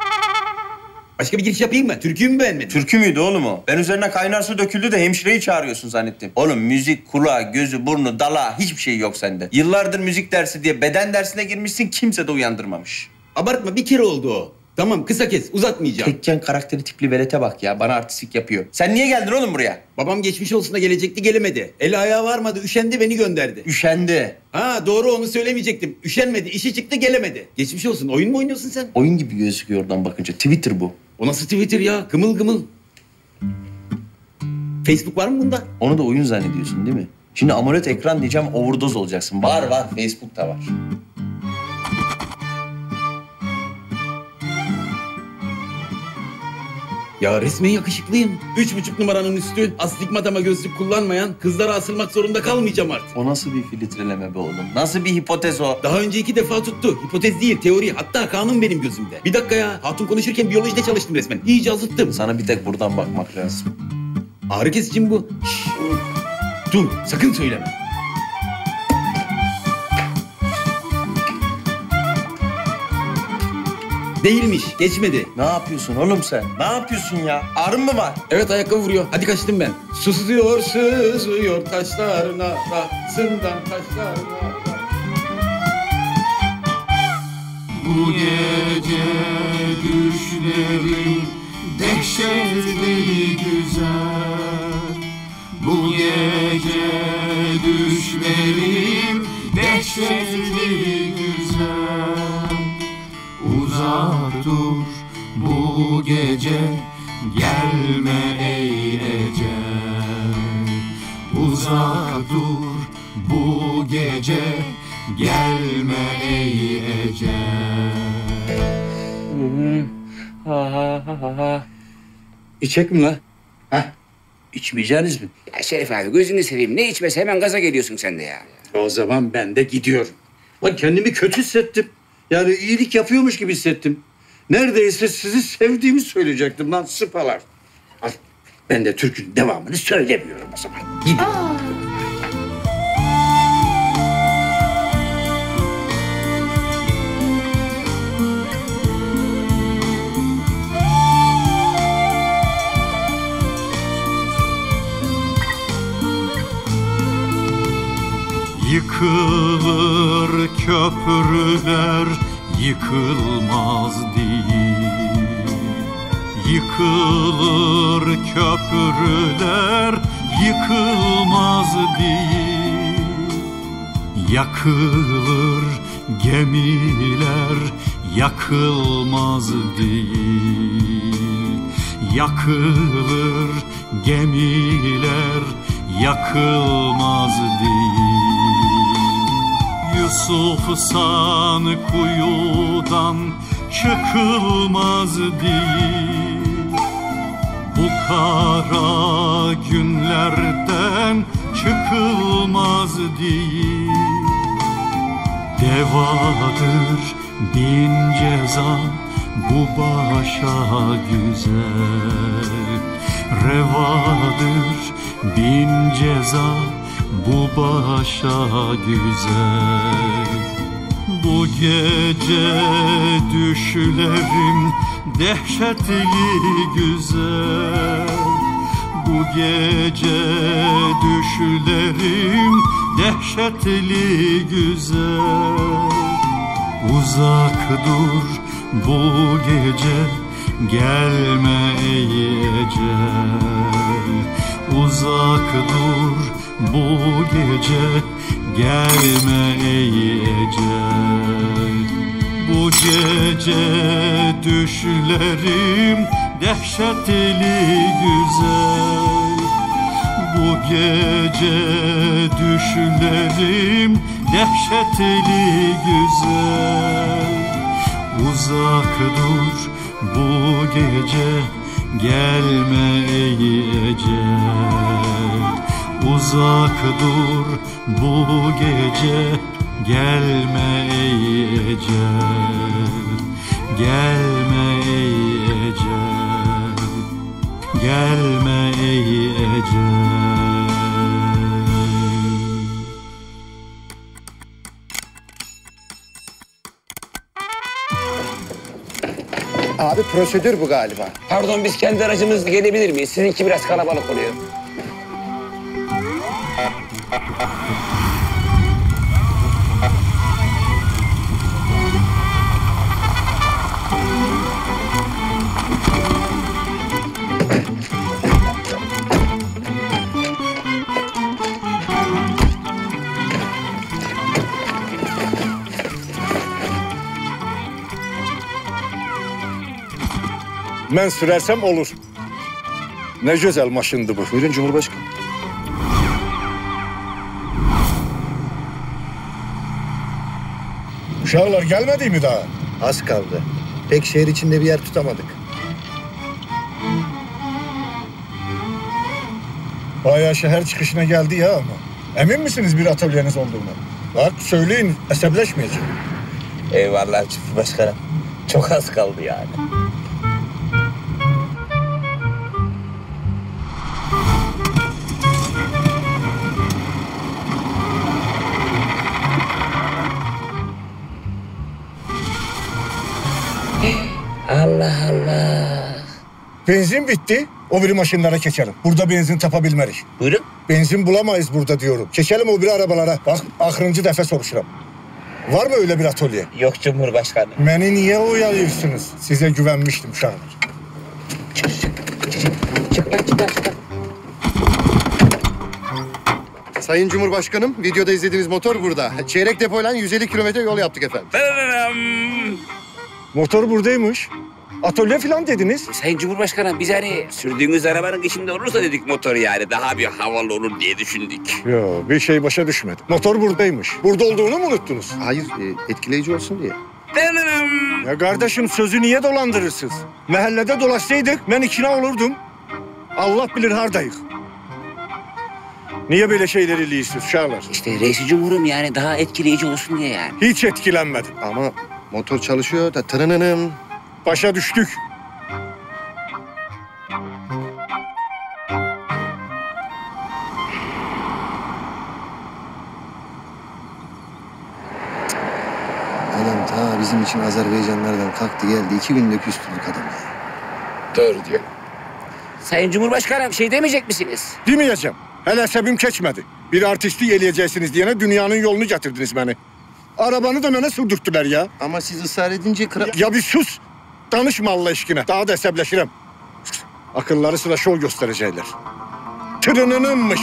Başka bir giriş yapayım mı? Türküyü mü beğenmedin? Türkü müydü oğlum o? Ben üzerine kaynar su döküldü de hemşireyi çağırıyorsun zannettim. Oğlum müzik, kulağı, gözü, burnu, dala hiçbir şey yok sende. Yıllardır müzik dersi diye beden dersine girmişsin kimse de uyandırmamış. Abartma bir kere oldu o. Tamam kısa kes uzatmayacağım. Tekken karakteri tipli velete bak ya bana artistik yapıyor. Sen niye geldin oğlum buraya? Babam geçmiş olsun da gelecekti gelemedi. El ayağı varmadı üşendi beni gönderdi. Üşendi. Ha doğru onu söylemeyecektim. Üşenmedi işi çıktı gelemedi. Geçmiş olsun oyun mu oynuyorsun sen? Oyun gibi gözüküyor oradan bakınca. Twitter bu. O nasıl Twitter ya? Kımıl kımıl. Facebook var mı bunda? Onu da oyun zannediyorsun değil mi? Şimdi AMOLED ekran diyeceğim overdose olacaksın. Var var Facebook'ta var. Ya resmen yakışıklıyım. Üç buçuk numaranın üstü, astigmat ama gözlük kullanmayan kızlara asılmak zorunda kalmayacağım artık. O nasıl bir filtreleme be oğlum? Nasıl bir hipotez o? Daha önce iki defa tuttu. Hipotez değil, teori. Hatta kanun benim gözümde. Bir dakika ya. Hatun konuşurken biyolojide çalıştım resmen. İyice azıttım. Sana bir tek buradan bakmak lazım. Ağrı kesici mi bu? Şşş. Dur, sakın söyleme. Değilmiş, geçmedi. Ne yapıyorsun oğlum sen? Ne yapıyorsun ya? Ağrın mı var? Evet ayakkabı vuruyor. Hadi kaçtım ben. Sızıyor, sızıyor taşların arasından taşlarına. Bu gece düşlerim dehşetli güzel Bu gece düşlerim dehşetli güzel dur bu gece gelme ey ecel Uzak dur bu gece gelme ey ecel İçek mi lan? Heh. İçmeyeceğiniz mi? Ya Şerif abi gözünü seveyim. Ne içmesi hemen gaza geliyorsun sen de ya. O zaman ben de gidiyorum. Lan kendimi kötü hissettim. Yani iyilik yapıyormuş gibi hissettim. Neredeyse sizi sevdiğimi söyleyecektim lan sıpalar. Al, ben de Türk'ün devamını söylemiyorum o zaman. Gidin. Yıkılır köprüler, yıkılmaz değil. Yıkılır köprüler yıkılmaz değil. Yakılır gemiler yakılmaz değil. Yakılır gemiler yakılmaz değil Yusuf san kuyudan çıkılmaz değil. Bu kara günlerden çıkılmz değil. Devadır bin ceza bu başa güzel. Revadır bin ceza bu başa güzel. Bu gece düşlerim dehşetli güzel. Bu gece düşlerim dehşetli güzel. Uzak dur bu gece gelme ecel Uzak dur bu gece gelme ey ecel Bu gece düşlerim dehşetli güzel. Bu gece düşlerim dehşetli güzel. Uzak dur bu gece gelme ey ecel Uzak dur bu gece gelme ey ecel Gelme ey ecel Gelme ey ecel Abi prosedür bu galiba. Pardon biz kendi aracımızla gelebilir miyiz? Sizinki biraz kalabalık oluyor. Ben sürersem olur. Ne güzel maşındı bu. Buyurun Cumhurbaşkanı. Uşağlar gelmedi mi daha? Az kaldı. Pek şehir içinde bir yer tutamadık. Bayağı şehir çıkışına geldi ya ama. Emin misiniz bir atölyeniz olduğuna? Bak söyleyin, esebleşmeyeceğim. Eyvallah Cumhurbaşkanım. Çok az kaldı yani. Allah Allah. Benzin bitti. O biri maşinlara geçelim. Burada benzin tapabilmerik. Buyurun. Benzin bulamayız burada diyorum. Geçelim o biri arabalara. Bak ahırıncı defa soruşuram. Var mı öyle bir atölye? Yok Cumhurbaşkanı. Beni niye uyarıyorsunuz? Size güvenmiştim uşağım. Sayın Cumhurbaşkanım, videoda izlediğiniz motor burada. Çeyrek depoyla 150 kilometre yol yaptık efendim. Motor buradaymış. Atölye falan dediniz. Sayın Cumhurbaşkanım biz hani sürdüğünüz arabanın içinde olursa dedik motor yani daha bir havalı olur diye düşündük. Yo bir şey başa düşmedi. Motor buradaymış. Burada olduğunu mu unuttunuz? Hayır, e, etkileyici olsun diye. Ya kardeşim sözü niye dolandırırsınız? Mahallede dolaşsaydık ben ikna olurdum. Allah bilir hardayık. Niye böyle şeyleri iliyorsunuz uşağlar? İşte reisi cumhurum yani daha etkileyici olsun diye yani. Hiç etkilenmedim. Ama motor çalışıyor da tırınınım. Başa düştük. Adam ta bizim için Azerbaycanlardan kalktı geldi. iki günde küstürdük adamı. Doğru diyor. Sayın Cumhurbaşkanım şey demeyecek misiniz? Demeyeceğim. Hele sebim keçmedi. Bir artisti eleyeceksiniz diyene dünyanın yolunu getirdiniz beni. Arabanı da bana sürdürttüler ya. Ama siz ısrar edince kral... Ya bir sus. Danışma Allah aşkına. Daha da hesaplaşırım. Akılları sıra şov gösterecekler. Tırınınınmış.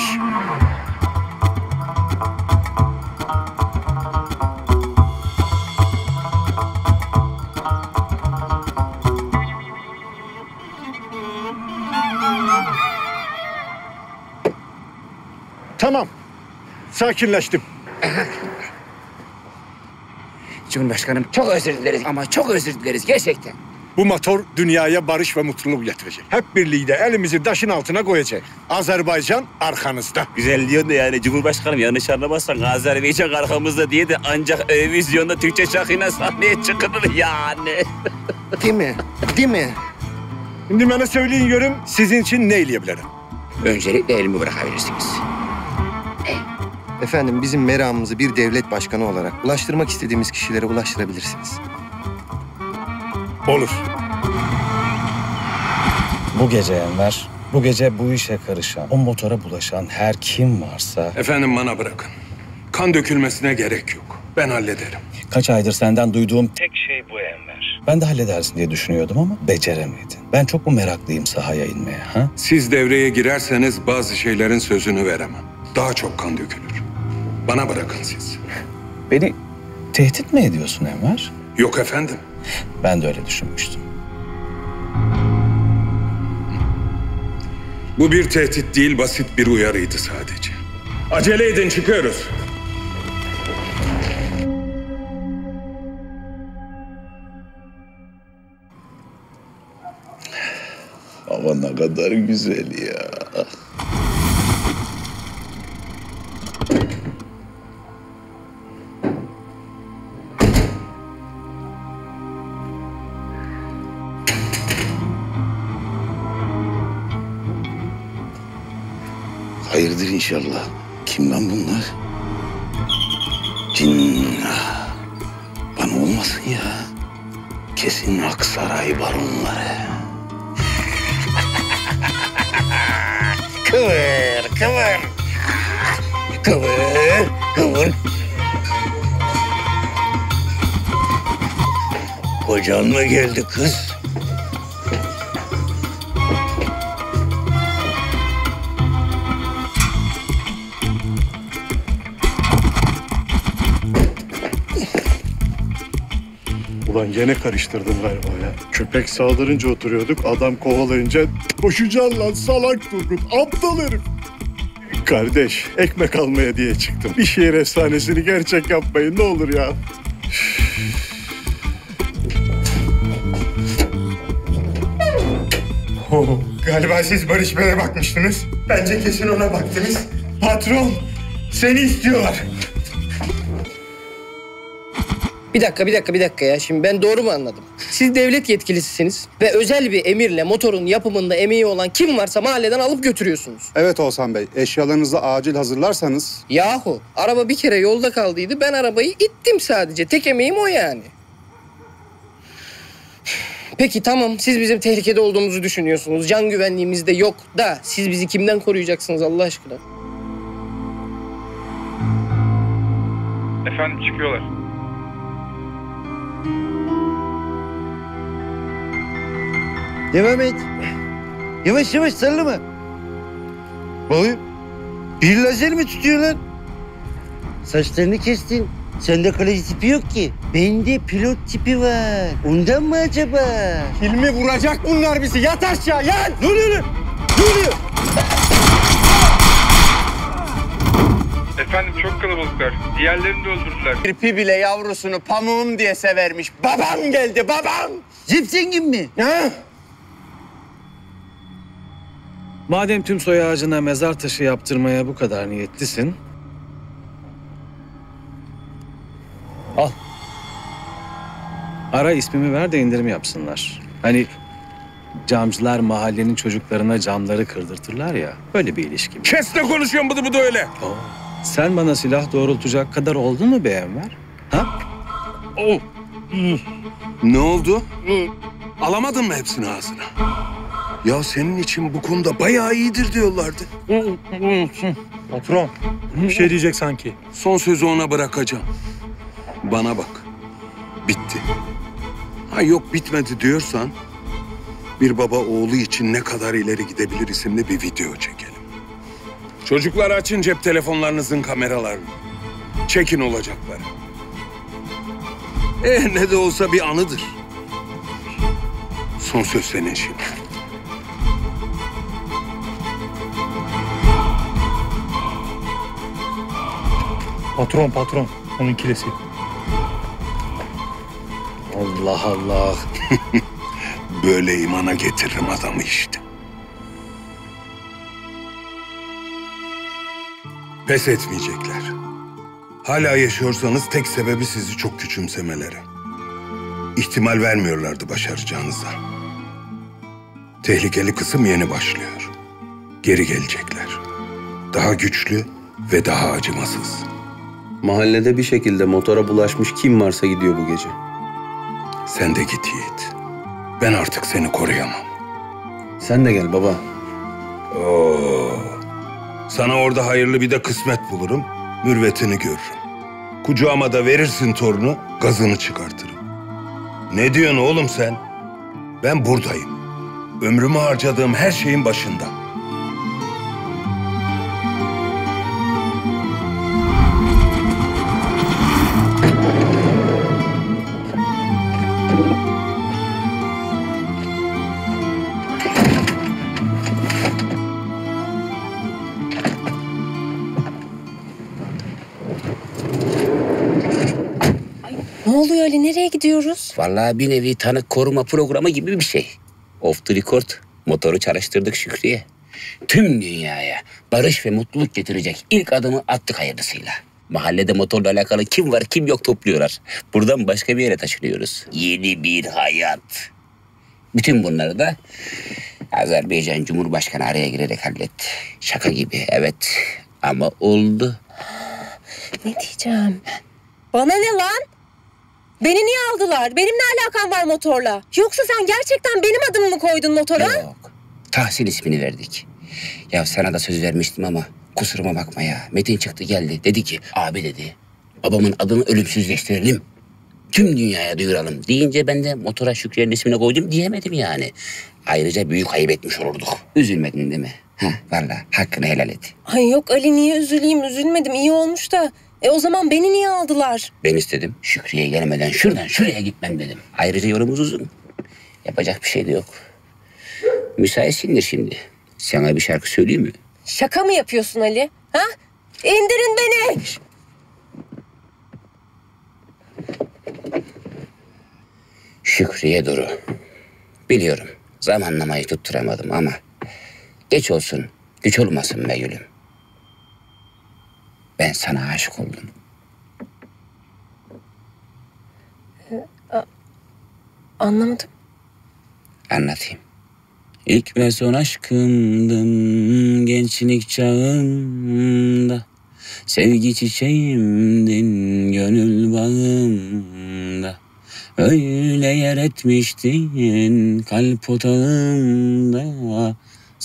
Tamam. Sakinleştim. Cumhurbaşkanım çok özür dileriz ama çok özür dileriz gerçekten. Bu motor dünyaya barış ve mutluluk getirecek. Hep birlikte elimizi taşın altına koyacak. Azerbaycan arkanızda. Güzel diyor da yani Cumhurbaşkanım yanlış anlamazsan Azerbaycan arkamızda diye de ancak Eurovizyon'da Türkçe şarkıyla sahneye çıkılır yani. Değil mi? Değil mi? Şimdi bana söyleyin görüm sizin için ne eyleyebilirim? Öncelikle elimi bırakabilirsiniz. Efendim bizim meramımızı bir devlet başkanı olarak ulaştırmak istediğimiz kişilere ulaştırabilirsiniz. Olur. Bu gece Enver, bu gece bu işe karışan, o motora bulaşan her kim varsa... Efendim bana bırakın. Kan dökülmesine gerek yok. Ben hallederim. Kaç aydır senden duyduğum tek şey bu Enver. Ben de halledersin diye düşünüyordum ama beceremedin. Ben çok mu meraklıyım sahaya inmeye ha? Siz devreye girerseniz bazı şeylerin sözünü veremem. Daha çok kan dökülür. Bana bırakın siz. Beni tehdit mi ediyorsun Enver? Yok efendim. Ben de öyle düşünmüştüm. Bu bir tehdit değil, basit bir uyarıydı sadece. Acele edin, çıkıyoruz. Hava ne kadar güzel ya. İnşallah. Kim lan bunlar? Cinnah. Bana olmasın ya. Kesin Aksaray baronları. Kıvır, kıvır. Kıvır, kıvır. Kocan mı geldi kız? Ulan gene karıştırdım galiba ya. Köpek saldırınca oturuyorduk, adam kovalayınca koşacaksın lan salak Turgut, aptal herif. Kardeş, ekmek almaya diye çıktım. Bir şehir efsanesini gerçek yapmayın ne olur ya. Oo, galiba siz Barış Bey'e bakmıştınız. Bence kesin ona baktınız. Patron, seni istiyorlar. Bir dakika, bir dakika, bir dakika ya. Şimdi ben doğru mu anladım? Siz devlet yetkilisisiniz ve özel bir emirle motorun yapımında emeği olan kim varsa mahalleden alıp götürüyorsunuz. Evet Oğuzhan Bey, eşyalarınızı acil hazırlarsanız... Yahu, araba bir kere yolda kaldıydı. Ben arabayı ittim sadece. Tek emeğim o yani. Peki tamam, siz bizim tehlikede olduğumuzu düşünüyorsunuz. Can güvenliğimiz de yok da siz bizi kimden koruyacaksınız Allah aşkına? Efendim çıkıyorlar. Devam et. Yavaş yavaş sallama. Bakayım. Bir lazer mi tutuyor lan? Saçlarını kestin. Sende kaleci tipi yok ki. Bende pilot tipi var. Ondan mı acaba? Hilmi vuracak bunlar bizi. Yat aşağı yat. Ne oluyor lan? Ne oluyor? Efendim çok kalabalıklar. Diğerlerini de öldürdüler. Kirpi bile yavrusunu pamuğum diye severmiş. Babam geldi babam. Zip zengin mi? Ha? Madem tüm soy ağacına mezar taşı yaptırmaya bu kadar niyetlisin... Al. Ara ismimi ver de indirim yapsınlar. Hani camcılar mahallenin çocuklarına camları kırdırtırlar ya. Böyle bir ilişki. Kes ne konuşuyorsun bıdı bıdı öyle. Sen bana silah doğrultacak kadar oldun mu be Enver? Ha? Oh. Ne oldu? Alamadın mı hepsini ağzına? Ya senin için bu konuda bayağı iyidir diyorlardı. Patron, bir şey diyecek sanki. Son sözü ona bırakacağım. Bana bak. Bitti. Ha yok bitmedi diyorsan bir baba oğlu için ne kadar ileri gidebilir isimli bir video çekelim. Çocuklar açın cep telefonlarınızın kameralarını. Çekin olacakları. Eh ne de olsa bir anıdır. Son söz senin şimdi. Patron patron. Onun kilesi. Allah Allah. Böyle imana getiririm adamı işte. Pes etmeyecekler. Hala yaşıyorsanız tek sebebi sizi çok küçümsemeleri. İhtimal vermiyorlardı başaracağınıza. Tehlikeli kısım yeni başlıyor. Geri gelecekler. Daha güçlü ve daha acımasız. Mahallede bir şekilde motora bulaşmış kim varsa gidiyor bu gece. Sen de git Yiğit. Ben artık seni koruyamam. Sen de gel baba. Oo. Sana orada hayırlı bir de kısmet bulurum. Mürvetini görürüm. Kucağıma da verirsin torunu, gazını çıkartırım. Ne diyorsun oğlum sen? Ben buradayım. Ömrümü harcadığım her şeyin başında. Oluyor Ali? Nereye gidiyoruz? Vallahi bir nevi tanık koruma programı gibi bir şey. Off the record motoru çalıştırdık Şükrü'ye. Tüm dünyaya barış ve mutluluk getirecek ilk adımı attık hayırlısıyla. Mahallede motorla alakalı kim var kim yok topluyorlar. Buradan başka bir yere taşınıyoruz. Yeni bir hayat. Bütün bunları da Azerbaycan Cumhurbaşkanı araya girerek halletti. Şaka gibi evet ama oldu. Ne diyeceğim? Bana ne lan? Beni niye aldılar? Benim ne alakam var motorla? Yoksa sen gerçekten benim adımı mı koydun motora? Yok. Tahsin ismini verdik. Ya sana da söz vermiştim ama kusuruma bakma ya. Metin çıktı geldi. Dedi ki abi dedi babamın adını ölümsüzleştirelim. Tüm dünyaya duyuralım deyince ben de motora Şükriye'nin ismini koydum diyemedim yani. Ayrıca büyük ayıp etmiş olurduk. Üzülmedin değil mi? Ha, vallahi hakkını helal et. Ay yok Ali niye üzüleyim? Üzülmedim iyi olmuş da. E o zaman beni niye aldılar? Ben istedim. Şükriye gelmeden şuradan şuraya gitmem dedim. Ayrıca yolumuz uzun. Yapacak bir şey de yok. Müsaitsindir şimdi. Sana bir şarkı söyleyeyim mi? Şaka mı yapıyorsun Ali? Ha? İndirin beni. Şükriye Duru. Biliyorum zamanlamayı tutturamadım ama geç olsun, güç olmasın be gülüm. Ben sana aşık oldum. Anlamadım. Anlatayım. İlk ve son aşkımdın gençlik çağımda. Sevgi çiçeğimdin gönül bağımda. Öyle yer etmiştin kalp otağımda.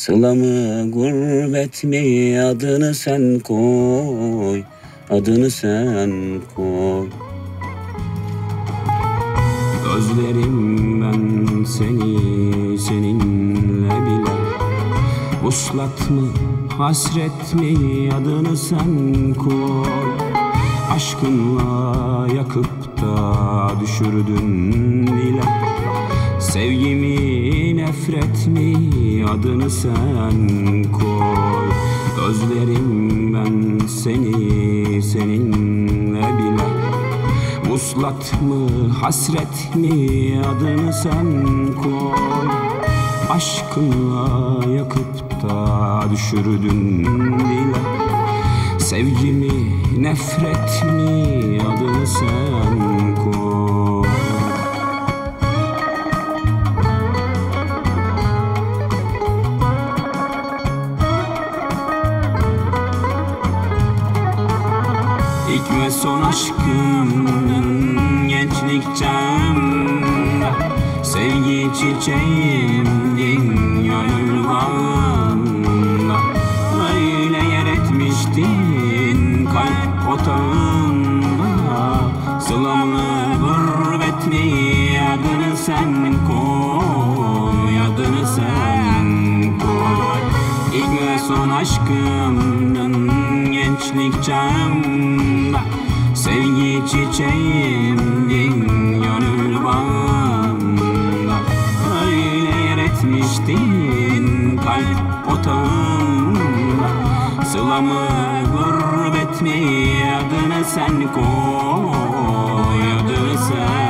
Sıla mı gurbet mi adını sen koy. Adını sen koy. Özlerim ben seni seninle bile Vuslat mı hasret mi adını sen koy Aşkınla yakıp da düşürdün dile Sevgimi nefret mi? Adını sen koy. Özlerim ben seni seninle bile. Vuslat mı hasret mi? Adını sen koy. Aşkınla yakıp da düşürdün dile. Sevgimi nefret mi? Adını sen son aşkımdın gençlik çağımda Sevgi çiçeğimdin gönül bağımda Öyle yer etmiştin kalp otağımda. Sıla sen koy Adını sen koy. İlk ve son aşkımdın gençlik Sevgi çiçeğimdin gönül bağımda. Öyle yer etmiştin kalp otağımda Sılamı gurbet mi adını sen koy sen